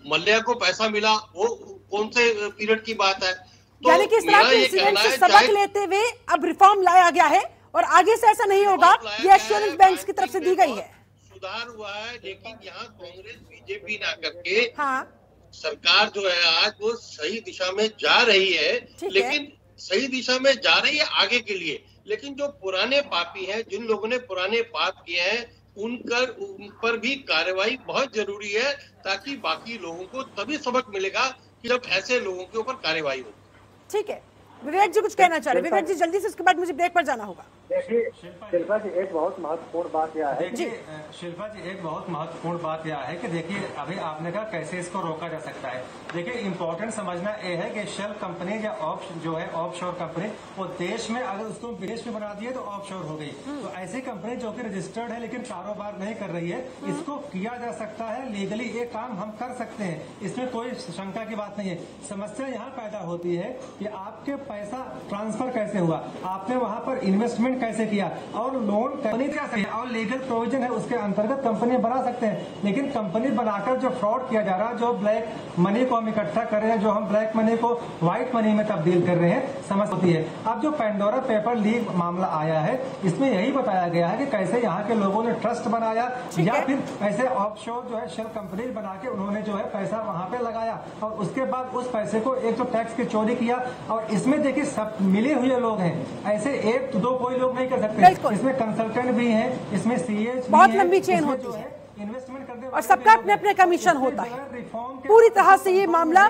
मल्ल्या को पैसा मिला वो कौन से पीरियड की बात है? तो यानी कि इस तरह के इंसिडेंट से सबक लेते हुए अब रिफॉर्म लाया गया है और आगे से ऐसा नहीं होगा ये एश्योरेंस बैंक्स की तरफ़ से दी गई है। सुधार हुआ है लेकिन यहाँ कांग्रेस बीजेपी ना करके हाँ। सरकार जो है आज वो सही दिशा में जा रही है है। लेकिन सही दिशा में जा रही है आगे के लिए। लेकिन जो पुराने पापी हैं जिन लोगों ने पुराने पाप किए हैं उनकर उन पर भी कार्रवाई बहुत ज़रूरी है ताकि बाकी लोगों को तभी सबक मिलेगा कि जब ऐसे लोगों के ऊपर कार्रवाई हो। ठीक है। विवेक जी कुछ कहना चाह रहे हैं। विवेक जी जल्दी से उसके बाद मुझे ब्रेक पर जाना होगा। देखिए शिल्पा जी। एक बहुत महत्वपूर्ण बात यह है देखिए शिल्पा जी एक बहुत महत्वपूर्ण बात यह है कि देखिए अभी आपने कहा कैसे इसको रोका जा सकता है। देखिए इम्पोर्टेंट समझना यह है कि शेल कंपनी या ऑफ़ जो है ऑफ़ शोर कंपनी वो देश में अगर उसको विदेश में बना दिए तो ऑफ़ शोर हो गई। तो ऐसी कंपनी जो कि रजिस्टर्ड है लेकिन कारोबार नहीं कर रही है इसको किया जा सकता है। लीगली ये काम हम कर सकते हैं। इसमें कोई शंका की बात नहीं है। समस्या यहाँ पैदा होती है कि आपके पैसा ट्रांसफ़र कैसे हुआ? आपने वहाँ पर इन्वेस्टमेंट पेमेंट कैसे किया? और लोन कंपनी क्या सही और लीगल प्रोविज़न है उसके अंतर्गत कंपनी बना सकते हैं। लेकिन कंपनी बनाकर जो फ्रॉड किया जा रहा है जो ब्लैक मनी को हम इकट्ठा कर रहे हैं जो हम ब्लैक मनी को व्हाइट मनी में तब्दील कर रहे हैं समझ होती है। अब जो पेंडोरा पेपर लीक मामला आया है इसमें यही बताया गया है कि कैसे यहाँ के लोगों ने ट्रस्ट बनाया या फिर ऐसे ऑफशोर जो है शेल कंपनी बना के उन्होंने जो है पैसा वहाँ पे लगाया। और उसके बाद उस पैसे को एक तो टैक्स की चोरी किया। और इसमें देखिए सब मिले हुए लोग हैं। ऐसे एक तो दो कोई लोग नहीं कर सकते। इसमें कंसल्टेंट भी हैं इसमें सीए बहुत लंबी चेन होती है। और सबका अपने अपने कमीशन होता है। पूरी तरह से ये मामला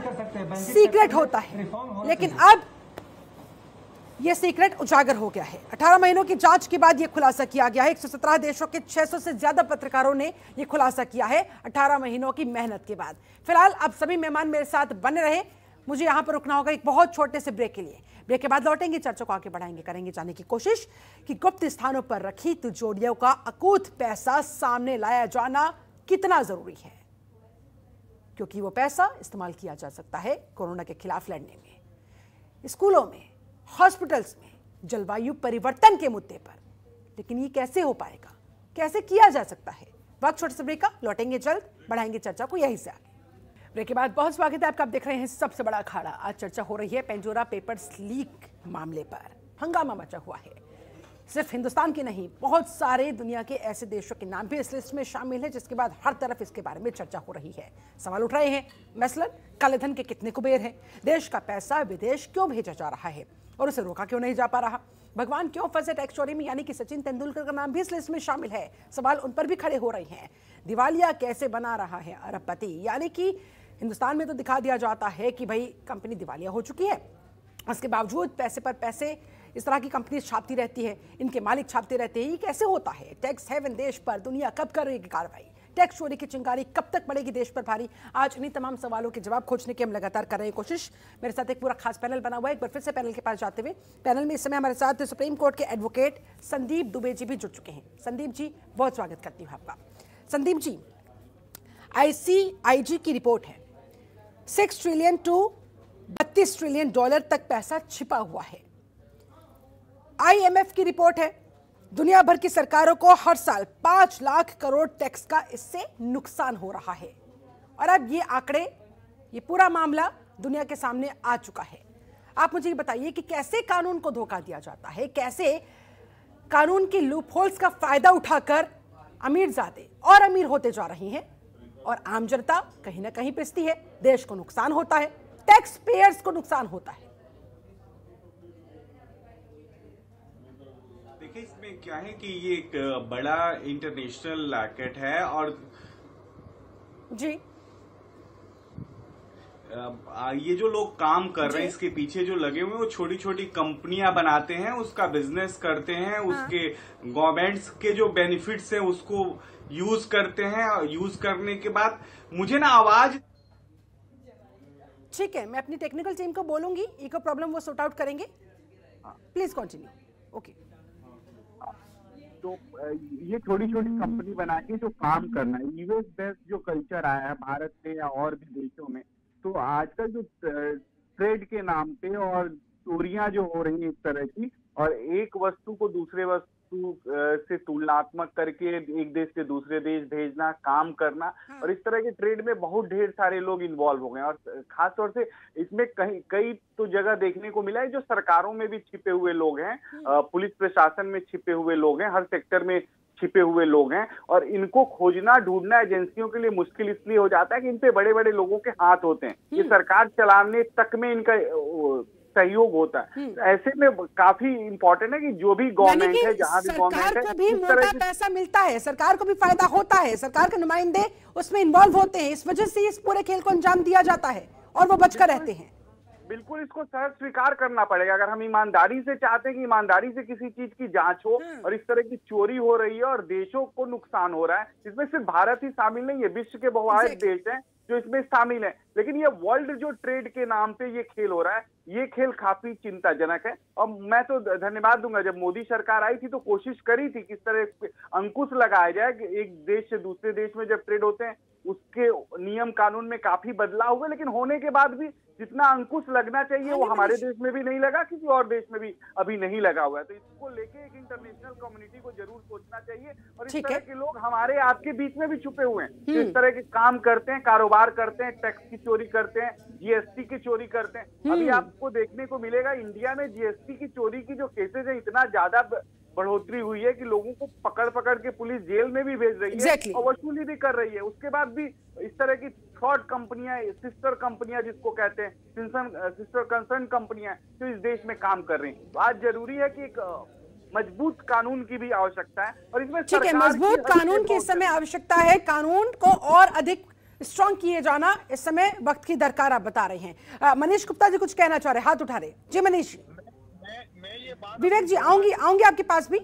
सीक्रेट होता है। लेकिन अब ये सीक्रेट उजागर हो गया है। 18 महीनों की जाँच के बाद ये खुलासा किया गया है। 117 देशों के 600 से ज़्यादा पत्रकारों ने ये खुलासा किया है 18 महीनों की मेहनत के बाद। फ़िलहाल अब सभी मेहमान मेरे साथ बने रहे। मुझे यहाँ पर रुकना होगा एक बहुत छोटे से ब्रेक के लिए। ब्रेक के बाद लौटेंगे, चर्चा को आगे बढ़ाएँगे, करेंगे जाने की कोशिश कि गुप्त स्थानों पर रखी तिजोरियों का अकूत पैसा सामने लाया जाना कितना ज़रूरी है? क्योंकि वो पैसा इस्तेमाल किया जा सकता है कोरोना के खिलाफ लड़ने में। स्कूलों में, हॉस्पिटल्स में, जलवायु परिवर्तन के मुद्दे पर। लेकिन ये कैसे हो पाएगा? कैसे किया जा सकता है? वक्त छोटे से ब्रेक का, लौटेंगे जल्द, बढ़ाएँगे चर्चा को यहीं से आगे। ब्रेक के बाद बहुत स्वागत है आपका। आप देख रहे हैं सबसे बड़ा अखाड़ा। आज चर्चा हो रही है पेंजोरा पेपर्स लीक मामले पर। हंगामा मचा हुआ है। सिर्फ़ हिंदुस्तान के नहीं, बहुत सारे दुनिया के ऐसे देशों के नाम भी इस लिस्ट में शामिल है, जिसके बाद हर तरफ़ इसके बारे में चर्चा हो रही है। सवाल उठ रहे हैं, मसलन, काले धन के कितने कुबेर हैं? देश का पैसा विदेश क्यों भेजा जा रहा है? और उसे रोका क्यों नहीं जा पा रहा? भगवान क्यों फंसे टैक्स चोरी में? यानी कि सचिन तेंदुलकर का नाम भी इस लिस्ट में शामिल है। सवाल उन पर भी खड़े हो रहे हैं। दिवालिया कैसे बना रहा है अरबपति? यानी कि हिंदुस्तान में तो दिखा दिया जाता है कि भाई कंपनी दिवालिया हो चुकी है। उसके बावजूद पैसे पर पैसे इस तरह की कंपनी छापती रहती है, इनके मालिक छापते रहते हैं। ये कैसे होता है? टैक्स हेवन देश पर, दुनिया कब करेगी कार्रवाई? टैक्स चोरी की चिंगारी कब तक पड़ेगी देश पर भारी? आज इन्हीं तमाम सवालों के जवाब खोजने की हम लगातार कर रहे हैं कोशिश। मेरे साथ एक पूरा खास पैनल बना हुआ है, एक बार फिर से पैनल के पास जाते हुए। पैनल में इस समय हमारे साथ सुप्रीम कोर्ट के एडवोकेट संदीप दुबे जी भी जुड़ चुके हैं। संदीप जी, बहुत स्वागत करती हूँ आपका। संदीप जी आईसीआईजी की रिपोर्ट है। सिक्स ट्रिलियन टू बत्तीस ट्रिलियन डॉलर तक पैसा छिपा हुआ है। आईएमएफ की रिपोर्ट है। दुनिया भर की सरकारों को हर साल पाँच लाख करोड़ टैक्स का इससे नुकसान हो रहा है। और अब ये आंकड़े, ये पूरा मामला दुनिया के सामने आ चुका है। आप मुझे ये बताइए कि कैसे कानून को धोखा दिया जाता है? कैसे कानून की लूपहोल्स का फ़ायदा उठाकर अमीर ज़्यादा और अमीर होते जा रही हैं? और आम जनता कहीं ना कहीं पिसती है। देश को नुकसान होता है। टैक्स पेयर्स को नुकसान होता है। देखिए इसमें क्या है कि ये एक बड़ा इंटरनेशनल मार्केट है और जी। ये जो लोग काम कर रहे हैं इसके पीछे जो लगे हुए हैं वो छोटी छोटी कंपनियाँ बनाते हैं उसका बिज़नेस करते हैं हाँ। उसके गवर्नमेंट्स के जो बेनिफिट्स हैं उसको यूज़ करते हैं और यूज़ करने के बाद मुझे ना आवाज़ ठीक है मैं अपनी टेक्निकल टीम को बोलूँगी इको प्रॉब्लम वो सॉर्ट आउट करेंगे। प्लीज़ कंटिन्यू ओके तो ये छोटी छोटी कंपनी बना के जो काम करना है यूएस बेस्ड जो कल्चर आया है भारत में या और भी देशों में तो आजकल जो ट्रेड के नाम पे और चोरियाँ जो हो रही हैं इस तरह की और एक वस्तु को दूसरे वस्तु से तुलनात्मक करके एक देश से दूसरे देश भेजना काम करना और इस तरह के ट्रेड में बहुत ढेर सारे लोग इन्वॉल्व हो गए और खास तौर से इसमें कहीं कई तो जगह देखने को मिला है जो सरकारों में भी छिपे हुए लोग हैं पुलिस प्रशासन में छिपे हुए लोग हैं हर सेक्टर में छिपे हुए लोग हैं और इनको खोजना ढूंढना एजेंसियों के लिए मुश्किल इसलिए हो जाता है कि इन पे बड़े बड़े लोगों के हाथ होते हैं। ये सरकार चलाने तक में इनका सहयोग होता है। तो ऐसे में काफ़ी इंपॉर्टेंट है कि जो भी गवर्नमेंट है जहाँ भी गवर्नमेंट है भी मोटा पैसा मिलता है सरकार को भी फ़ायदा होता है सरकार के नुमाइंदे उसमें इन्वॉल्व होते हैं। इस वजह से इस पूरे खेल को अंजाम दिया जाता है और वो बचकर रहते हैं। बिल्कुल इसको सहज स्वीकार करना पड़ेगा। अगर हम ईमानदारी से चाहते हैं कि ईमानदारी से किसी चीज़ की जाँच हो और इस तरह की चोरी हो रही है और देशों को नुकसान हो रहा है इसमें सिर्फ़ भारत ही शामिल नहीं है विश्व के बहुआयत देश हैं जो इसमें शामिल हैं। लेकिन ये वर्ल्ड जो ट्रेड के नाम पे ये खेल हो रहा है ये खेल काफ़ी चिंताजनक है। और मैं तो धन्यवाद दूँगा जब मोदी सरकार आई थी तो कोशिश करी थी किस तरह अंकुश लगाया जाए कि एक देश से दूसरे देश में जब ट्रेड होते हैं उसके नियम कानून में काफ़ी बदलाव हुए लेकिन होने के बाद भी जितना अंकुश लगना चाहिए वो हमारे देश में भी नहीं लगा किसी और देश में भी अभी नहीं लगा हुआ है तो इसको लेके एक इंटरनेशनल कम्युनिटी को ज़रूर सोचना चाहिए और इस तरह के लोग हमारे आपके बीच में भी छुपे हुए हैं हम्म। इस तरह के काम करते हैं कारोबार करते हैं टैक्स की चोरी करते हैं जीएसटी की चोरी करते हैं अभी हम्म। आपको देखने को मिलेगा इंडिया में जीएसटी की चोरी की जो केसेज है इतना ज़्यादा बढ़ोतरी हुई है कि लोगों को पकड़ पकड़ के पुलिस जेल में भी भेज रही है Exactly. और वसूली भी कर रही है। उसके बाद भी इस तरह की थर्ड कंपनियाँ सिस्टर कंपनियाँ जिसको कहते हैं सिस्टर कंसर्न कंपनियाँ जो इस देश में काम कर रही हैं। तो आज ज़रूरी है कि एक मज़बूत कानून की भी आवश्यकता है और इसमें ठीक है मज़बूत कानून की इस समय आवश्यकता है। कानून को और अधिक स्ट्रांग किए जाना इस समय वक्त की दरकार आप बता रहे हैं। मनीष गुप्ता जी कुछ कहना चाह रहे हैं। हाथ उठा रहे जी मनीष। जी विवेक जी आऊँगी आऊँगी आपके पास भी।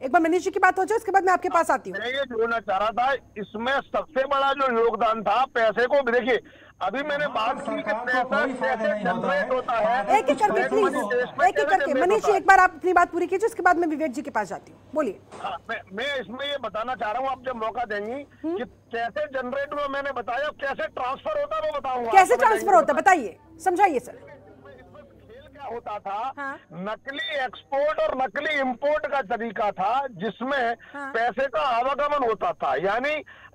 एक बार मनीष जी की बात हो जाए उसके बाद मैं आपके पास आती हूँ। मैं ये जोड़ना चाह रहा था इसमें सबसे बड़ा जो योगदान था पैसे को देखिए अभी मैंने बात की कि पैसा कैसे है। जनरेट होता है। एक एक करके प्लीज़ एक एक करके। मनीष जी एक बार आप अपनी बात पूरी कीजिए उसके बाद मैं विवेक जी के पास जाती हूँ। बोलिए। हाँ, मैं मैं इसमें ये बताना चाह रहा हूँ आप जब मौका देंगी कि कैसे जनरेट हुआ मैंने बताया कैसे ट्रांसफ़र होता है वो बताऊँगा। कैसे ट्रांसफ़र होता है बताइए समझाइए सर। होता था हाँ। नकली एक्सपोर्ट और नकली इंपोर्ट का तरीका था जिसमें हाँ। पैसे का आवागमन होता था यानी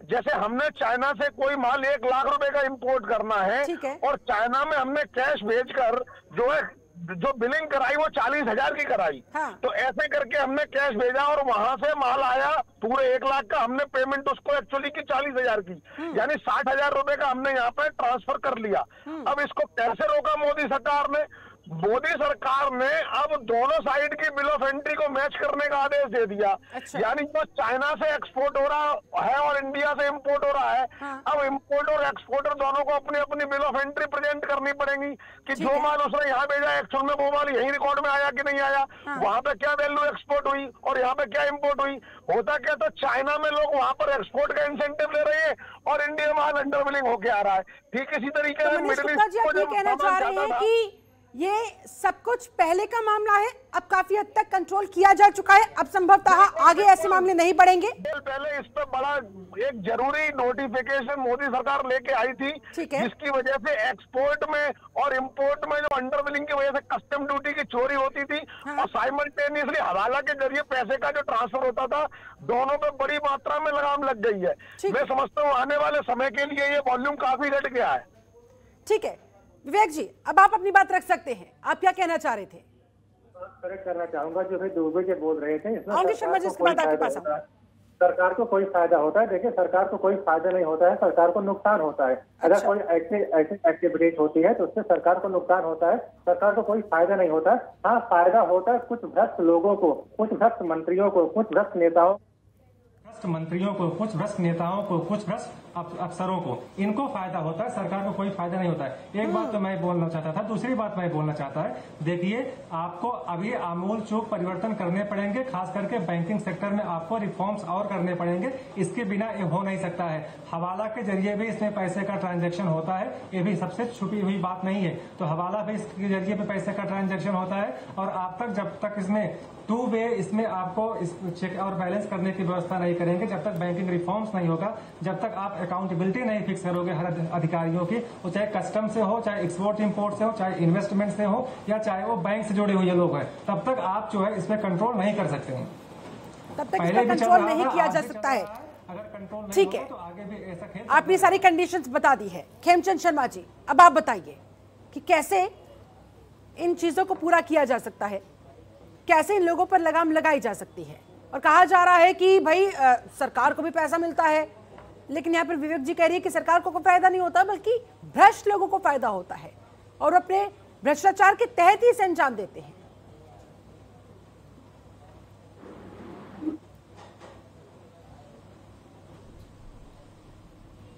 जैसे हमने चाइना से कोई माल एक लाख रुपए का इंपोर्ट करना है है। और चाइना में हमने कैश भेजकर जो है जो बिलिंग कराई वो चालीस हज़ार की कराई हाँ। तो ऐसे करके हमने कैश भेजा और वहाँ से माल आया पूरे एक लाख का हमने पेमेंट उसको एक्चुअली की चालीस हज़ार की यानी साठ हज़ार रुपए का हमने यहाँ पे ट्रांसफ़र कर लिया अब इसको कैसे रोका मोदी सरकार ने मोदी सरकार ने अब दोनों साइड की बिल ऑफ़ एंट्री को मैच करने का आदेश दे दिया अच्छा। यानी जो चाइना से एक्सपोर्ट हो रहा है और इंडिया से इंपोर्ट हो रहा है हाँ। अब इंपोर्ट और एक्सपोर्टर दोनों को अपनी अपनी बिल ऑफ़ एंट्री प्रेजेंट करनी पड़ेगी कि जो माल उसने यहाँ भेजा एक्चुअल में वो माल यही रिकॉर्ड में आया कि नहीं आया हाँ। वहाँ पे क्या वैल्यू एक्सपोर्ट हुई और यहाँ पे क्या इम्पोर्ट हुई होता क्या तो चाइना में लोग वहाँ पर एक्सपोर्ट का इंसेंटिव ले रहे हैं और इंडिया माल अंडर बिलिंग होके आ रहा है ठीक इसी तरीके तो से मनीष मिडिल ईस्ट को ये सब कुछ पहले का मामला है अब काफ़ी हद तक कंट्रोल किया जा चुका है। अब संभवतः आगे ऐसे मामले नहीं बढ़ेंगे। पहले इस पर बड़ा एक ज़रूरी नोटिफिकेशन मोदी सरकार लेके आई थी ठीक है। जिसकी वजह से एक्सपोर्ट में और इंपोर्ट में जो अंडर बिलिंग की वजह से कस्टम ड्यूटी की चोरी होती थी हाँ। और साइमल्टेनियसली हवाला के ज़रिए पैसे का जो ट्रांसफ़र होता था दोनों पे बड़ी मात्रा में लगाम लग गई है। मैं समझता हूँ आने वाले समय के लिए ये वॉल्यूम काफ़ी घट गया है। ठीक है। विवेक जी अब आप अपनी बात रख सकते हैं। आप क्या कहना चाह रहे थे? करना चाहूँगा जो दुबे के बोल रहे थे सरकार शर्मा जी, को इसके कोई बाद आपके फ़ायदा पास होता है। सरकार को कोई फ़ायदा होता है देखिए सरकार को कोई फ़ायदा नहीं होता है सरकार को नुकसान होता है। अगर अच्छा। कोई ऐसी ऐसी एक्टिविटीज़ होती है तो उससे सरकार को नुकसान होता है सरकार को कोई फ़ायदा नहीं होता। है हाँ फ़ायदा होता है कुछ भ्रष्ट लोगों को कुछ भ्रष्ट मंत्रियों को कुछ भ्रष्ट नेताओं भ्रष्ट मंत्रियों को कुछ भ्रष्ट नेताओं को कुछ भ्रष्ट अफसरों को। इनको फ़ायदा होता है, सरकार को कोई फ़ायदा नहीं होता है। एक बात तो मैं बोलना चाहता था, दूसरी बात मैं बोलना चाहता है, देखिए, आपको अभी आमूल चूक परिवर्तन करने पड़ेंगे, खास करके बैंकिंग सेक्टर में आपको रिफॉर्म्स और करने पड़ेंगे, इसके बिना ये हो नहीं सकता है। हवाला के ज़रिए भी इसमें पैसे का ट्रांजेक्शन होता है, ये भी सबसे छुपी हुई बात नहीं है। तो हवाला भी इसके ज़रिए भी पैसे का ट्रांजेक्शन होता है, और आप तक जब तक इसमें टू वे इसमें आपको इस चेक और बैलेंस करने की व्यवस्था नहीं करेंगे, जब तक बैंकिंग रिफॉर्म्स नहीं होगा, जब तक आप अकाउंटेबिलिटी नहीं फिक्स करोगे हर अधिकारियों की। वो चाहे कस्टम से हो चाहे एक्सपोर्ट इम्पोर्ट से हो चाहे इन्वेस्टमेंट से हो या चाहे वो बैंक से जुड़े हुए लोग हैं तब तक आप जो है इस पर कंट्रोल नहीं कर सकते हैं। तब तक पहले भी कंट्रोल नहीं किया जा सकता है। अगर कंट्रोल नहीं ठीक है। तो आगे भी ऐसा खेल आपने सारी कंडीशन बता दी है। खेमचंद शर्मा जी अब आप बताइए कि कैसे इन चीज़ों को पूरा किया जा सकता है? कैसे इन लोगों पर लगाम लगाई जा सकती है? और कहा जा रहा है कि भाई अ, सरकार को भी पैसा मिलता है लेकिन यहाँ पर विवेक जी कह रही है कि सरकार को कोई फ़ायदा नहीं होता, बल्कि भ्रष्ट लोगों को फ़ायदा होता है और अपने भ्रष्टाचार के तहत ही इसे अंजाम देते हैं।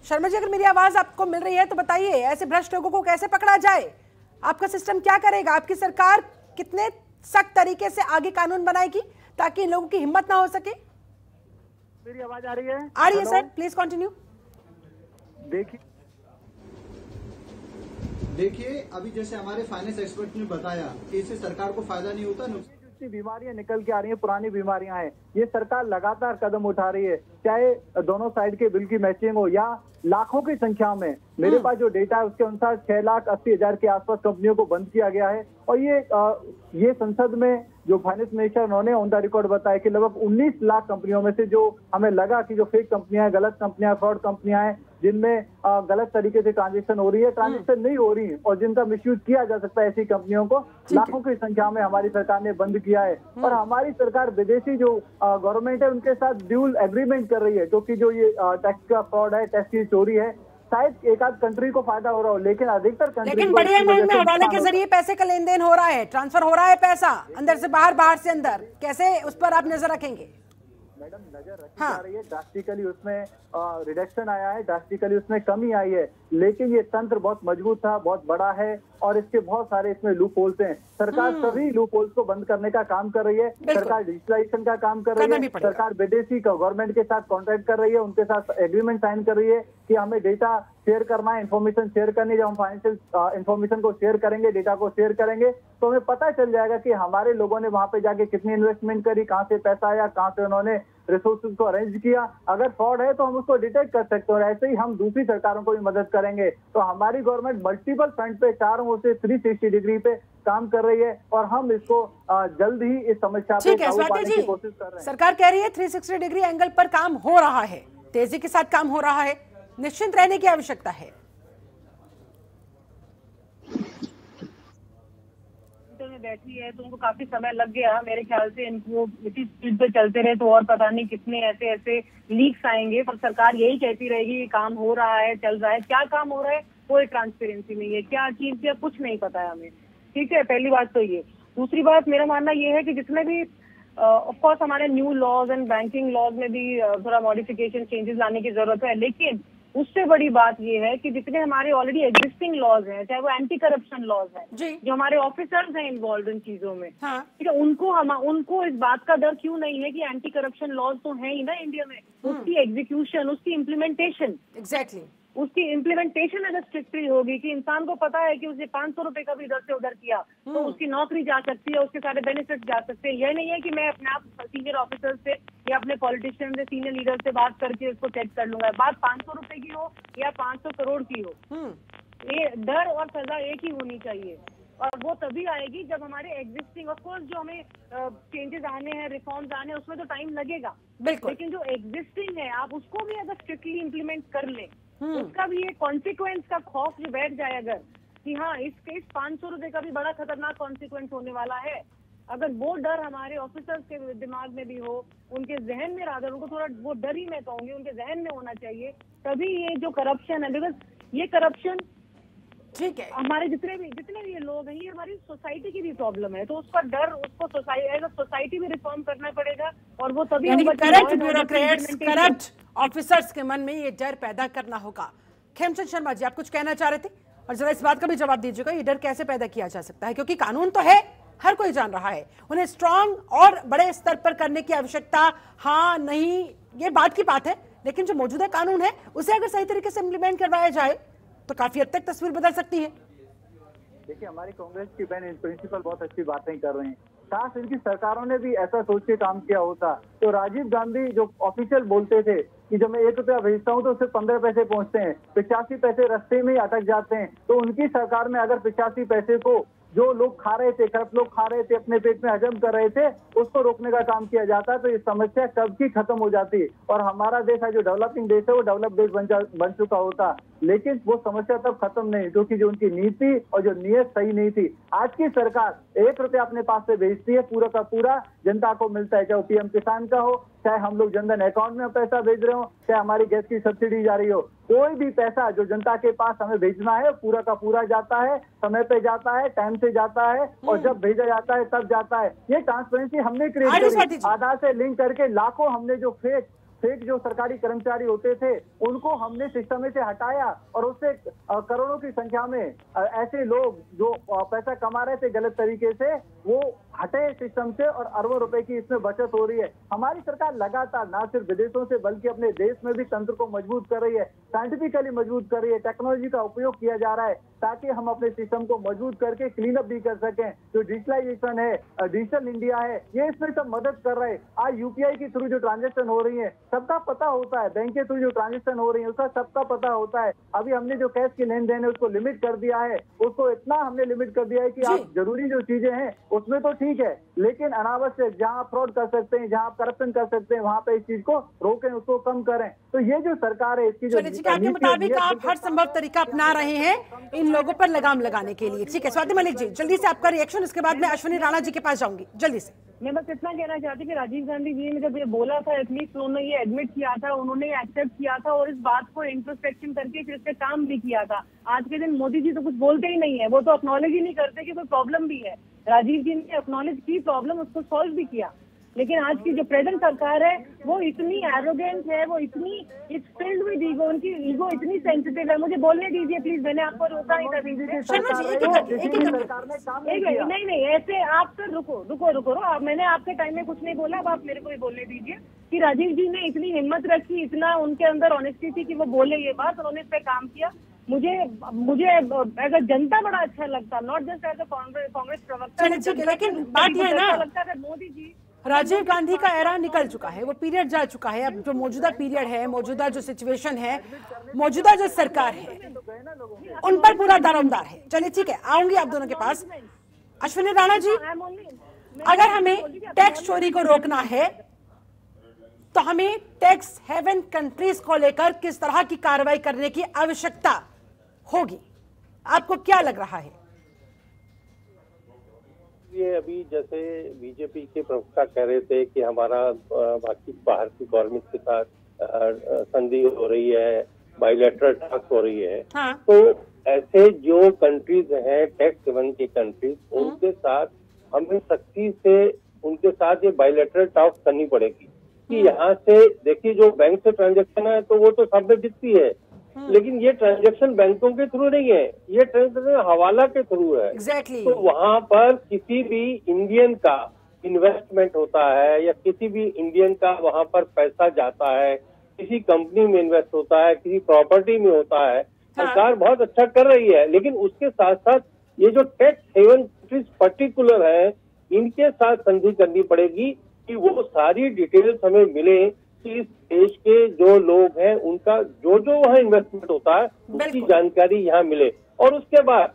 शर्मा जी, अगर मेरी आवाज़ आपको मिल रही है तो बताइए, ऐसे भ्रष्ट लोगों को कैसे पकड़ा जाए? आपका सिस्टम क्या करेगा? आपकी सरकार कितने सख्त तरीके से आगे कानून बनाएगी ताकि इन लोगों की हिम्मत ना हो सके? मेरी आवाज़ आ रही है? आ रही है सर प्लीज़ कंटिन्यू देखिए। देखिए अभी जैसे हमारे फाइनेंस एक्सपर्ट ने बताया कि इससे सरकार को फ़ायदा नहीं होता नुकसान इतनी बीमारियाँ निकल के आ रही हैं पुरानी बीमारियाँ हैं ये सरकार लगातार कदम उठा रही है। चाहे दोनों साइड के बिल की मैचिंग हो या लाखों की संख्या में मेरे पास जो डेटा है उसके अनुसार छह लाख अस्सी हज़ार के आसपास कंपनियों को बंद किया गया है। और ये अ, ये संसद में जो फाइनेंस मिनिस्टर उन्होंने ऑन द रिकॉर्ड बताया कि लगभग 19 लाख कंपनियों में से जो हमें लगा कि जो फेक कंपनियाँ हैं गलत कंपनियाँ फ्रॉड कंपनियाँ हैं जिनमें गलत तरीके से ट्रांजेक्शन हो रही है ट्रांजेक्शन नहीं हो रही है और जिनका मिसयूज किया जा सकता है ऐसी कंपनियों को लाखों की संख्या में हमारी सरकार ने बंद किया है। और हमारी सरकार विदेशी जो गवर्नमेंट है उनके साथ ड्यूल एग्रीमेंट कर रही है क्योंकि जो ये टैक्स का फ्रॉड है टैक्स की चोरी है शायद एक आध कंट्री को फ़ायदा हो रहा हो लेकिन अधिकतर कंट्री लेकिन बड़ी अमाउंट में हवाले के ज़रिए पैसे का लेन देन हो रहा है ट्रांसफ़र हो रहा है पैसा अंदर से बाहर बाहर से अंदर। कैसे उस पर आप नज़र रखेंगे? मैडम नज़र रखी जा रही है ड्रास्टिकली उसमें रिडक्शन आया है ड्रास्टिकली उसमें कमी आई है लेकिन ये तंत्र बहुत मज़बूत था बहुत बड़ा है और इसके बहुत सारे इसमें लूप होल्स हैं। सरकार सभी लूप होल्स को बंद करने का काम कर रही है सरकार डिजिटलाइजेशन का काम कर रही है सरकार विदेशी गवर्नमेंट के साथ कॉन्ट्रैक्ट कर रही है उनके साथ एग्रीमेंट साइन कर रही है कि हमें डेटा शेयर करना है इन्फॉर्मेशन शेयर करनी जब हम फाइनेंशियल इन्फॉर्मेशन को शेयर करेंगे डेटा को शेयर करेंगे तो हमें पता चल जाएगा कि हमारे लोगों ने वहाँ पे जाके कितनी इन्वेस्टमेंट करी कहाँ से पैसा आया कहाँ से उन्होंने रिसोर्सेज को अरेंज किया। अगर फ्रॉड है तो हम उसको डिटेक्ट कर सकते हैं और ऐसे ही हम दूसरी सरकारों को भी मदद करेंगे। तो हमारी गवर्नमेंट मल्टीपल फ्रंट पे चारों ओर से थ्री सिक्सटी डिग्री पे काम कर रही है और हम इसको जल्द ही इस समस्या पे काबू पाने की कोशिश कर रहे हैं। सरकार कह रही है 360 डिग्री एंगल पर काम हो रहा है। तेज़ी के साथ काम हो रहा है। निश्चिंत रहने की आवश्यकता है। बैठी है तो उनको काफ़ी समय लग गया। मेरे ख्याल से इनको इसी स्पीड पे चलते रहे तो और पता नहीं कितने ऐसे ऐसे लीक्स आएँगे। पर सरकार यही कहती रहेगी काम हो रहा है, चल रहा है। क्या काम हो रहा है कोई ट्रांसपेरेंसी नहीं है। क्या चीज़ किया, कुछ नहीं पता है हमें। ठीक है, पहली बात तो ये। दूसरी बात, मेरा मानना ये है कि जितने भी ऑफकोर्स हमारे new laws and banking laws में भी थोड़ा मॉडिफिकेशन चेंजेस लाने की ज़रूरत है। लेकिन उससे बड़ी बात ये है कि जितने हमारे ऑलरेडी एग्जिस्टिंग लॉज हैं चाहे वो एंटी करप्शन लॉज हैं जो। हमारे ऑफिसर्स हैं इन्वॉल्व इन चीज़ों में ठीक हाँ। ठीक है उनको हम उनको इस बात का डर क्यों नहीं है कि एंटी करप्शन लॉज तो है ही ना इंडिया में? उसकी एग्जीक्यूशन उसकी इम्प्लीमेंटेशन एग्जैक्टली उसकी इम्प्लीमेंटेशन अगर स्ट्रिक्टली होगी कि इंसान को पता है कि उसने पाँच सौ रुपए का भी इधर से उधर किया तो उसकी नौकरी जा सकती है उसके सारे बेनिफिट जा सकते हैं। यह नहीं है कि मैं अपने आप सीनियर ऑफिसर से या अपने पॉलिटिशियन से सीनियर लीडर से बात करके उसको चेक कर लूँगा। बात पाँच सौ रुपए की हो या पाँच सौ करोड़ की हो हम्म। ये डर और सजा एक ही होनी चाहिए। और वो तभी आएगी जब हमारे एग्जिस्टिंग ऑफ़ कोर्स जो हमें चेंजेस आने हैं रिफॉर्म्स आने हैं उसमें तो टाइम लगेगा। बिल्कुल। लेकिन जो एग्जिस्टिंग है आप उसको भी अगर स्ट्रिक्टली इम्प्लीमेंट कर लें हम्म। उसका भी ये कॉन्सिक्वेंस का खौफ जो बैठ जाए अगर, कि हाँ इस केस पाँच सौ रुपए का भी बड़ा खतरनाक कॉन्सिक्वेंस होने वाला है। अगर वो डर हमारे ऑफिसर्स के दिमाग में भी हो, उनके जहन में राधर उनको थोड़ा वो डर ही मैं कहूँगी, उनके जहन में होना चाहिए। तभी ये जो करप्शन है बिकॉज़ ये करप्शन ठीक है। हमारे जितने भी जितने भी ये लोग हैं ये हमारी सोसाइटी की भी प्रॉब्लम है। तो उसका डर उसको सोसाइटी एज सोसाइटी में रिफॉर्म करना पड़ेगा और वो तभी यानी होगा कि करप्ट law and order की ब्यूरोक्रेट्स करप्ट ऑफिसर्स के मन में ये डर पैदा करना होगा। खेमचंद शर्मा जी आप कुछ कहना चाह रहे थे? और जरा इस बात का भी जवाब दीजिएगा ये डर कैसे पैदा किया जा सकता है? क्योंकि कानून तो है हर कोई जान रहा है। उन्हें स्ट्रांग और बड़े स्तर पर करने की आवश्यकता हाँ नहीं ये बात की बात है। लेकिन जो मौजूदा कानून है उसे अगर सही तरीके से इम्प्लीमेंट करवाया जाए तो काफ़ी हद तक तस्वीर बदल सकती है। देखिए, हमारी कांग्रेस की बहन प्रिंसिपल बहुत अच्छी बातें कर रही हैं। काश इनकी सरकारों ने भी ऐसा सोच के काम किया होता। तो राजीव गांधी जो ऑफिशियल बोलते थे कि जब मैं एक रुपया भेजता हूँ तो उससे पंद्रह पैसे पहुँचते हैं, पिचासी पैसे रस्ते में ही अटक जाते हैं। तो उनकी सरकार में अगर पिचासी पैसे को जो लोग खा रहे थे करप्ट लोग खा रहे थे, अपने पेट में हजम कर रहे थे, उसको रोकने का काम किया जाता है तो ये समस्या कब की खत्म हो जाती और हमारा देश है, जो डेवलपिंग देश है, वो डेवलप देश बन बन चुका होता। लेकिन वो समस्या तब खत्म नहीं क्योंकि जो उनकी नीति और जो नीयत सही नहीं थी, आज की सरकार एक रुपया अपने पास से भेजती है, पूरा का पूरा जनता को मिलता है, चाहे पीएम किसान का हो चाहे हम लोग जनधन अकाउंट में पैसा भेज रहे हो चाहे हमारी गैस की सब्सिडी जा रही हो कोई भी पैसा जो जनता के पास हमें भेजना है पूरा का पूरा जाता है समय पे जाता है टाइम से जाता है और जब भेजा जाता है तब जाता है। ये ट्रांसपेरेंसी हमने क्रिएट करी। आधार से लिंक करके लाखों हमने जो फेक फेक जो सरकारी कर्मचारी होते थे उनको हमने सिस्टम से हटाया और उससे करोड़ों की संख्या में ऐसे लोग जो पैसा कमा रहे थे गलत तरीके से वो हटे सिस्टम से और अरबों रुपए की इसमें बचत हो रही है। हमारी सरकार लगातार ना सिर्फ़ विदेशों से बल्कि अपने देश में भी तंत्र को मज़बूत कर रही है साइंटिफिकली मज़बूत कर रही है टेक्नोलॉजी का उपयोग किया जा रहा है ताकि हम अपने सिस्टम को मज़बूत करके क्लीन अप भी कर सकें। जो डिजिटलाइजेशन है डिजिटल इंडिया है ये इसमें सब मदद कर रहे हैं। आज यूपीआई के थ्रू जो ट्रांजेक्शन हो रही है सबका पता होता है बैंक के थ्रू जो ट्रांजेक्शन हो रही है उसका सबका पता होता है। अभी हमने जो कैश की लेन देन है उसको लिमिट कर दिया है। उसको इतना हमने लिमिट कर दिया है की आप ज़रूरी जो चीज़ें हैं उसमें तो ठीक है लेकिन अनावश्यक जहाँ आप फ्रॉड कर सकते हैं जहाँ आप करप्शन कर सकते हैं वहाँ पे इस चीज़ को रोकें उसको कम करें। तो ये जो सरकार है इसकी जो के मुताबिक आप हर संभव तरीका अपना रहे हैं इन लोगों पर लगाम लगाने के लिए? ठीक है स्वाति मलिक जी जल्दी से आपका रिएक्शन उसके बाद में अश्विनी राणा जी के पास जाऊँगी। जल्दी से। मैं बस इतना कहना चाहती कि राजीव गांधी जी ने जब ये बोला था एटलीस्ट उन्होंने ये एडमिट किया था, उन्होंने एक्सेप्ट किया था और इस बात को इंट्रोस्पेक्शन करके फिर इस पे काम भी किया था। आज के दिन मोदी जी तो कुछ बोलते ही नहीं है। वो तो अक्नोलेज ही नहीं करते कि कोई प्रॉब्लम भी है। राजीव जी ने अक्नोलेज की प्रॉब्लम उसको सॉल्व भी किया। लेकिन आज की जो प्रेजेंट सरकार है वो इतनी एरोगेंट है वो इतनी इट्स फिल्ड विद ईगो उनकी ईगो इतनी सेंसिटिव है। मुझे बोलने दीजिए प्लीज़ मैंने आपको रोका नहीं था मिनट, नहीं नहीं ऐसे आप सर रुको रुको रुको रुको। मैंने आपके टाइम में कुछ नहीं बोला अब आप मेरे को ही बोलने दीजिए कि राजीव जी ने इतनी हिम्मत रखी इतना उनके अंदर ऑनेस्टी थी कि वो बोले ये बात उन्होंने इस पर काम किया। मुझे मुझे एज अ जनता बड़ा अच्छा लगता not just as a Congress प्रवक्ता है, लेकिन बात ये है ना- अच्छा लगता है। मोदी जी राजीव गांधी का एरा निकल चुका है, वो पीरियड जा चुका है, अब जो मौजूदा पीरियड है, मौजूदा जो सिचुएशन है, मौजूदा जो सरकार है, उन पर पूरा दारोमदार है। चलिए ठीक है, आऊँगी आप दोनों के पास। अश्विनी राणा जी, अगर हमें टैक्स चोरी को रोकना है तो हमें टैक्स हेवन कंट्रीज़ को लेकर किस तरह की कार्रवाई करने की आवश्यकता होगी? आपको क्या लग रहा है? ये अभी जैसे बीजेपी के प्रवक्ता कह रहे थे कि हमारा बाकी बाहर की गवर्नमेंट के साथ संधि हो रही है बायोलेटरल टॉक्स हो रही है। हाँ। तो ऐसे जो कंट्रीज़ हैं टैक्स सेवन की कंट्रीज़ उनके साथ हमें सख्ती से उनके साथ ये बायोलेटरल टॉक्स करनी पड़ेगी। कि यहाँ से देखिए जो बैंक से ट्रांजेक्शन है तो वो तो में दिखती है। लेकिन ये ट्रांजेक्शन बैंकों के थ्रू नहीं है ये ट्रांजेक्शन हवाला के थ्रू है। एग्जैक्टली तो वहाँ पर किसी भी इंडियन का इन्वेस्टमेंट होता है या किसी भी इंडियन का वहाँ पर पैसा जाता है किसी कंपनी में इन्वेस्ट होता है किसी प्रॉपर्टी में होता है सरकार बहुत अच्छा कर रही है लेकिन उसके साथ साथ ये जो टैक्स हेवन कंट्रीज़ पर्टिकुलर है इनके साथ संधि करनी पड़ेगी कि वो सारी डिटेल्स हमें मिले कि इस देश के जो लोग हैं उनका जो जो वहाँ इन्वेस्टमेंट होता है उसकी जानकारी यहाँ मिले। और उसके बाद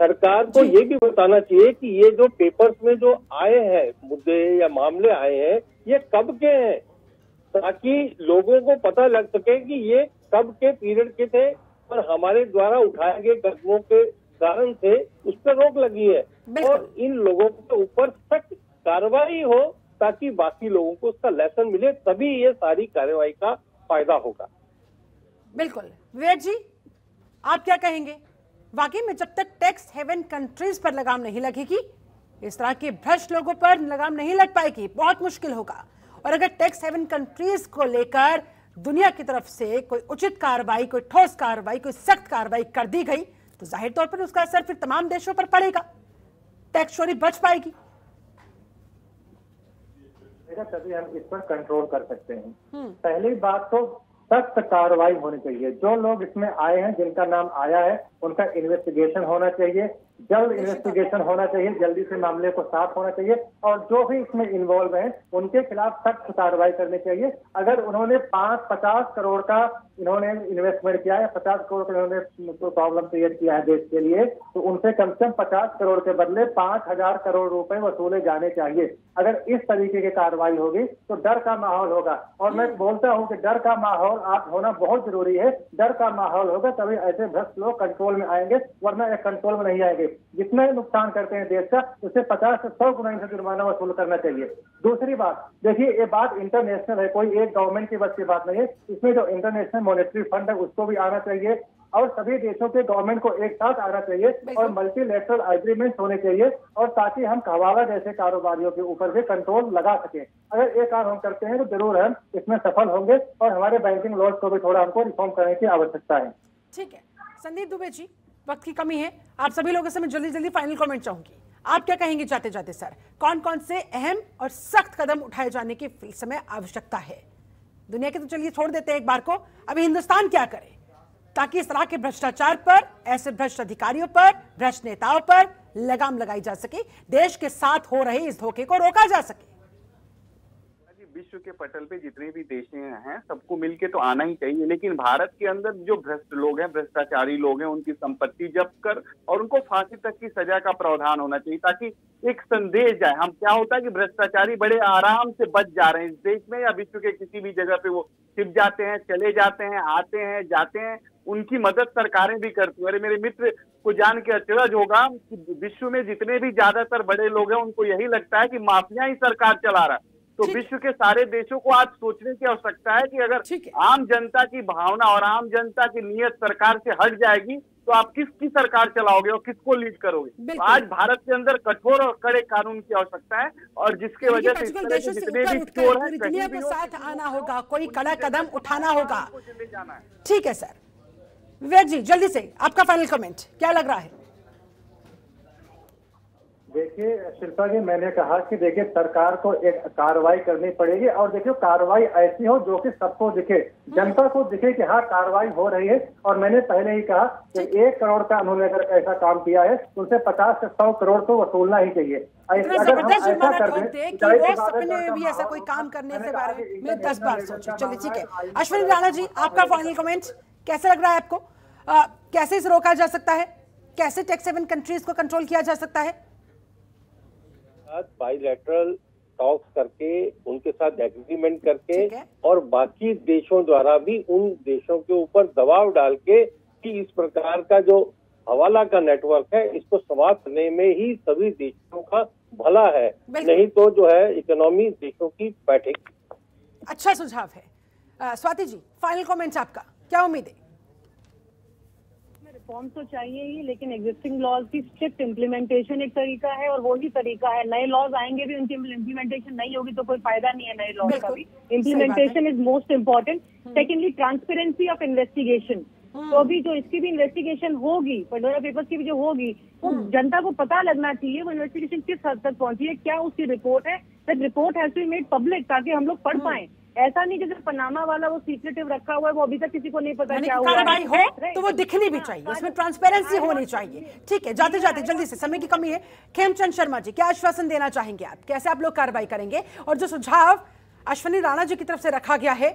सरकार को ये भी बताना चाहिए कि ये जो पेपर्स में जो आए हैं मुद्दे या मामले आए हैं ये कब के हैं? ताकि लोगों को पता लग सके कि ये कब के पीरियड के थे और हमारे द्वारा उठाए गए कदमों के कारण से उस पर रोक लगी है। और इन लोगों के ऊपर सख्त कार्रवाई हो ताकि बाकी लोगों को उसका लेसन मिले, तभी ये सारी कार्रवाई का फ़ायदा होगा। बिल्कुल। विवेक जी, आप क्या कहेंगे? वाकई में जब तक टैक्स हेवन कंट्रीज़ पर लगाम नहीं लगेगी, इस तरह के भ्रष्ट लोगों पर लगाम नहीं लग पाएगी। बहुत मुश्किल होगा। और अगर टैक्स हेवन कंट्रीज़ को लेकर दुनिया की तरफ़ से कोई उचित कार्रवाई, कोई ठोस कार्रवाई, कोई सख्त कार्रवाई कर दी गई तो ज़ाहिर तौर पर उसका असर फिर तमाम देशों पर पड़ेगा। टैक्स चोरी बच पाएगी। मेरा तभी हम इस पर कंट्रोल कर सकते हैं। पहली बात तो सख्त कार्रवाई होनी चाहिए। जो लोग इसमें आए हैं जिनका नाम आया है उनका इन्वेस्टिगेशन होना चाहिए। जल्द इन्वेस्टिगेशन होना चाहिए। जल्दी से मामले को साफ़ होना चाहिए और जो भी इसमें इन्वॉल्व है उनके खिलाफ सख्त कार्रवाई करनी चाहिए। अगर उन्होंने पाँच पचास करोड़ का इन्होंने इन्वेस्टमेंट किया है पचास करोड़ का इन्होंने प्रॉब्लम क्रिएट किया है देश के लिए तो उनसे कम से कम पचास करोड़ के बदले पाँच हज़ार करोड़ रुपए वसूले जाने चाहिए। अगर इस तरीके की कार्रवाई होगी तो डर का माहौल होगा। और मैं बोलता हूँ कि डर का माहौल आप होना बहुत ज़रूरी है। डर का माहौल होगा तभी ऐसे भ्रष्ट लोग कंट्रोल में आएँगे वरना ये कंट्रोल में नहीं आएँगे। जितना नुकसान करते हैं देश का उससे पचास से सौ गुना इनसे जुर्माना वसूल करना चाहिए। दूसरी बात देखिए ये बात इंटरनेशनल है कोई एक गवर्नमेंट की बस की बात नहीं है। इसमें जो इंटरनेशनल मॉनेटरी फंड है उसको भी आना चाहिए और सभी देशों के गवर्नमेंट को एक साथ आना चाहिए और मल्टीलेटरल एग्रीमेंट होने चाहिए और ताकि हम हवाला जैसे कारोबारियों के ऊपर भी कंट्रोल लगा सके। अगर ये काम हम करते हैं तो ज़रूर हम इसमें सफल होंगे और हमारे बैंकिंग लॉज को भी थोड़ा हमको रिफॉर्म करने की आवश्यकता है। ठीक है। संदीप दुबे जी, वक्त की कमी है। आप सभी लोगों से मैं जल्दी जल्दी फाइनल कमेंट चाहूँगी। आप क्या कहेंगे जाते जाते सर कौन कौन से अहम और सख्त कदम उठाए जाने की इस समय आवश्यकता है? दुनिया के तो चलिए छोड़ देते हैं एक बार को। अभी हिंदुस्तान क्या करे? ताकि इस तरह के भ्रष्टाचार पर, ऐसे भ्रष्ट अधिकारियों पर, भ्रष्ट नेताओं पर लगाम लगाई जा सके, देश के साथ हो रहे इस धोखे को रोका जा सके। विश्व के पटल पे जितने भी देश हैं, सबको मिलके तो आना ही चाहिए। लेकिन भारत के अंदर जो भ्रष्ट लोग हैं, भ्रष्टाचारी लोग हैं, उनकी संपत्ति जब्त कर और उनको फांसी तक की सजा का प्रावधान होना चाहिए ताकि एक संदेश जाए। हम क्या होता है कि भ्रष्टाचारी बड़े आराम से बच जा रहे हैं इस देश में या विश्व के किसी भी जगह पे वो छिप जाते हैं, चले जाते हैं, आते हैं, जाते हैं। उनकी मदद सरकारें भी करती हैं। अरे, मेरे मित्र, को जान के अचरज होगा कि विश्व में जितने भी ज़्यादातर बड़े लोग हैं, उनको यही लगता है कि माफिया ही सरकार चला रहा है। तो विश्व के सारे देशों को आज सोचने की आवश्यकता है कि अगर आम जनता की भावना और आम जनता की नीयत सरकार से हट जाएगी तो आप किसकी सरकार चलाओगे और किसको लीड करोगे? तो आज भारत के अंदर कठोर और कड़े कानून की आवश्यकता है और जिसके वजह से जितने भी चोर हैं दुनिया को साथ आना होगा कोई कड़ा कदम उठाना होगा। ठीक है सर। विवेक जी जल्दी से आपका फाइनल कमेंट क्या लग रहा है? देखिए शिल्पा जी मैंने कहा कि देखिए सरकार को एक कार्रवाई करनी पड़ेगी और देखिए कार्रवाई ऐसी हो जो कि सबको दिखे। जनता को दिखे कि हाँ कार्रवाई हो रही है और मैंने पहले ही कहा कि एक करोड़ का उन्होंने अगर ऐसा काम किया है तो उनसे पचास से सौ करोड़ तो वसूलना ही चाहिए। अगर हम ऐसा कर दें कि वो सपने में भी ऐसा कोई काम करने से बारे में दस बार सोचे। चलिए ठीक है। अश्विनी राणा जी आपका फाइनल कमेंट कैसे लग रहा है आपको? कैसे इसे रोका जा सकता है? कैसे टैक्स सेवन कंट्रीज़ को कंट्रोल किया जा सकता है? साथ बाईलेटरल टॉक्स करके उनके साथ एग्रीमेंट करके और बाकी देशों द्वारा भी उन देशों के ऊपर दबाव डाल के कि इस प्रकार का जो हवाला का नेटवर्क है इसको समाप्त करने में ही सभी देशों का भला है। नहीं तो जो है इकोनॉमी देशों की बैठेगी। अच्छा सुझाव है। स्वाति जी फाइनल कमेंट आपका। क्या उम्मीद है? रिफॉर्म तो चाहिए ही लेकिन एग्जिस्टिंग लॉज की स्ट्रिक्ट इम्प्लीमेंटेशन एक तरीका है और वो ही तरीका है। नए लॉज आएँगे भी उनकी इम्प्लीमेंटेशन नहीं होगी तो कोई फ़ायदा नहीं है नए लॉज का भी। Implementation is most important secondly transparency of investigation तो अभी जो इसकी भी इन्वेस्टिगेशन होगी पंडोरा पेपर्स की भी जो होगी वो तो जनता को पता लगना चाहिए वो इन्वेस्टिगेशन किस हद तक पहुँची है क्या उसकी रिपोर्ट है। That report has to made public ताकि हम लोग पढ़ पाए। ऐसा नहीं जैसे पनामा वाला वो सीक्रेटिव रखा हुआ है वो अभी तक किसी को नहीं पता क्या हुआ कार्रवाई हो तो वो दिखनी भी चाहिए उसमें ट्रांसपेरेंसी होनी चाहिए। ठीक है जाते जाते जल्दी से समय की कमी है। खेमचंद शर्मा जी क्या आश्वासन देना चाहेंगे आप? कैसे आप लोग कार्रवाई करेंगे? और जो सुझाव अश्वनी राणा जी की तरफ़ से रखा गया है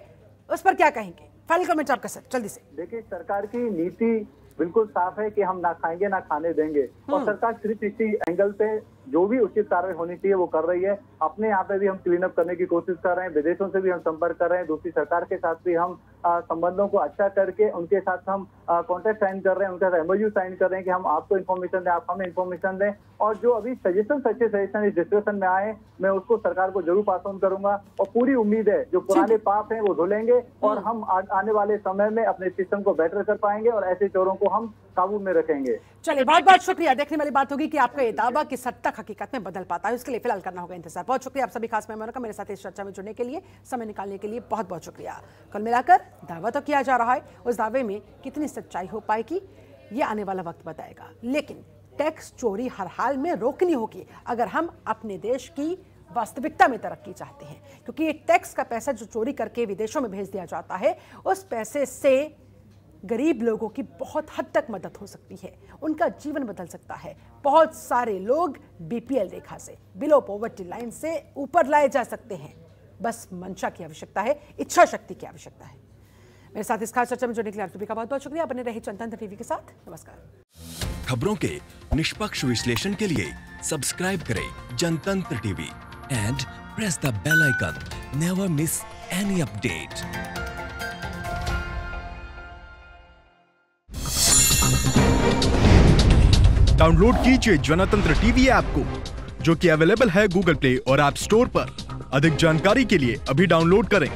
उस पर क्या कहेंगे? फाइनल कमेंट आपका सर जल्दी से। देखिए सरकार की नीति बिल्कुल साफ़ है कि हम ना खाएँगे ना खाने देंगे। और सरकार सिर्फ़ इसी एंगल पे जो भी उचित कार्रवाई होनी चाहिए वो कर रही है। अपने यहाँ पे भी हम क्लीन अप करने की कोशिश कर रहे हैं। विदेशों से भी हम संपर्क कर रहे हैं। दूसरी सरकार के साथ भी हम संबंधों को अच्छा करके उनके साथ हम कॉन्ट्रैक्ट साइन कर रहे हैं उनके साथ एमओयू साइन कर रहे हैं कि हम आपको इन्फॉर्मेशन दें आप हमें इन्फॉर्मेशन दें। और जो अभी सजेशन अच्छे सजेशन इस डिस्कशन में आए मैं उसको सरकार को ज़रूर पास ऑन करूँगा। और पूरी उम्मीद है जो पुराने पाप हैं वो धुलेंगे और हम आने वाले समय में अपने सिस्टम को बेटर कर पाएँगे और ऐसे चोरों को हम काबू में रखेंगे। चलिए बहुत बहुत शुक्रिया। देखने वाली बात होगी कि आपका ये दावा किस हद तक हकीकत में बदल पाता है। उसके लिए फ़िलहाल करना होगा इंतज़ार। बहुत शुक्रिया आप सभी खास मेहमानों का। मेरे साथ इस चर्चा में जुड़ने के लिए समय निकालने के लिए बहुत बहुत शुक्रिया। कल मिलाकर दावा तो किया जा रहा है। उस दावे में कितनी सच्चाई हो पाएगी, ये आने वाला वक्त बताएगा। लेकिन टैक्स चोरी हर हाल में रोकनी होगी, अगर हम अपने देश की वास्तविकता में तरक्की चाहते हैं। क्योंकि ये टैक्स का पैसा जो चोरी करके विदेशों में भेज दिया जाता है, उस पैसे से गरीब लोगों की बहुत हद तक मदद हो सकती है। उनका जीवन बदल सकता है। बहुत सारे लोग बीपीएल रेखा से बिलो पॉवर्टी लाइन से ऊपर लाए जा सकते हैं। बस मंशा की आवश्यकता है, इच्छा शक्ति की आवश्यकता है। मेरे साथ इस खास चर्चा में जुड़ने के लिए आप सभी का बहुत बहुत शुक्रिया। बने रहे जनतंत्र टीवी के साथ। नमस्कार। खबरों के निष्पक्ष विश्लेषण के लिए सब्सक्राइब करें Jantantra TV and press the bell icon never miss any update download कीजिए जनतंत्र टीवी ऐप को जो कि अवेलेबल है गूगल प्ले और ऐप स्टोर पर। अधिक जानकारी के लिए अभी डाउनलोड करें।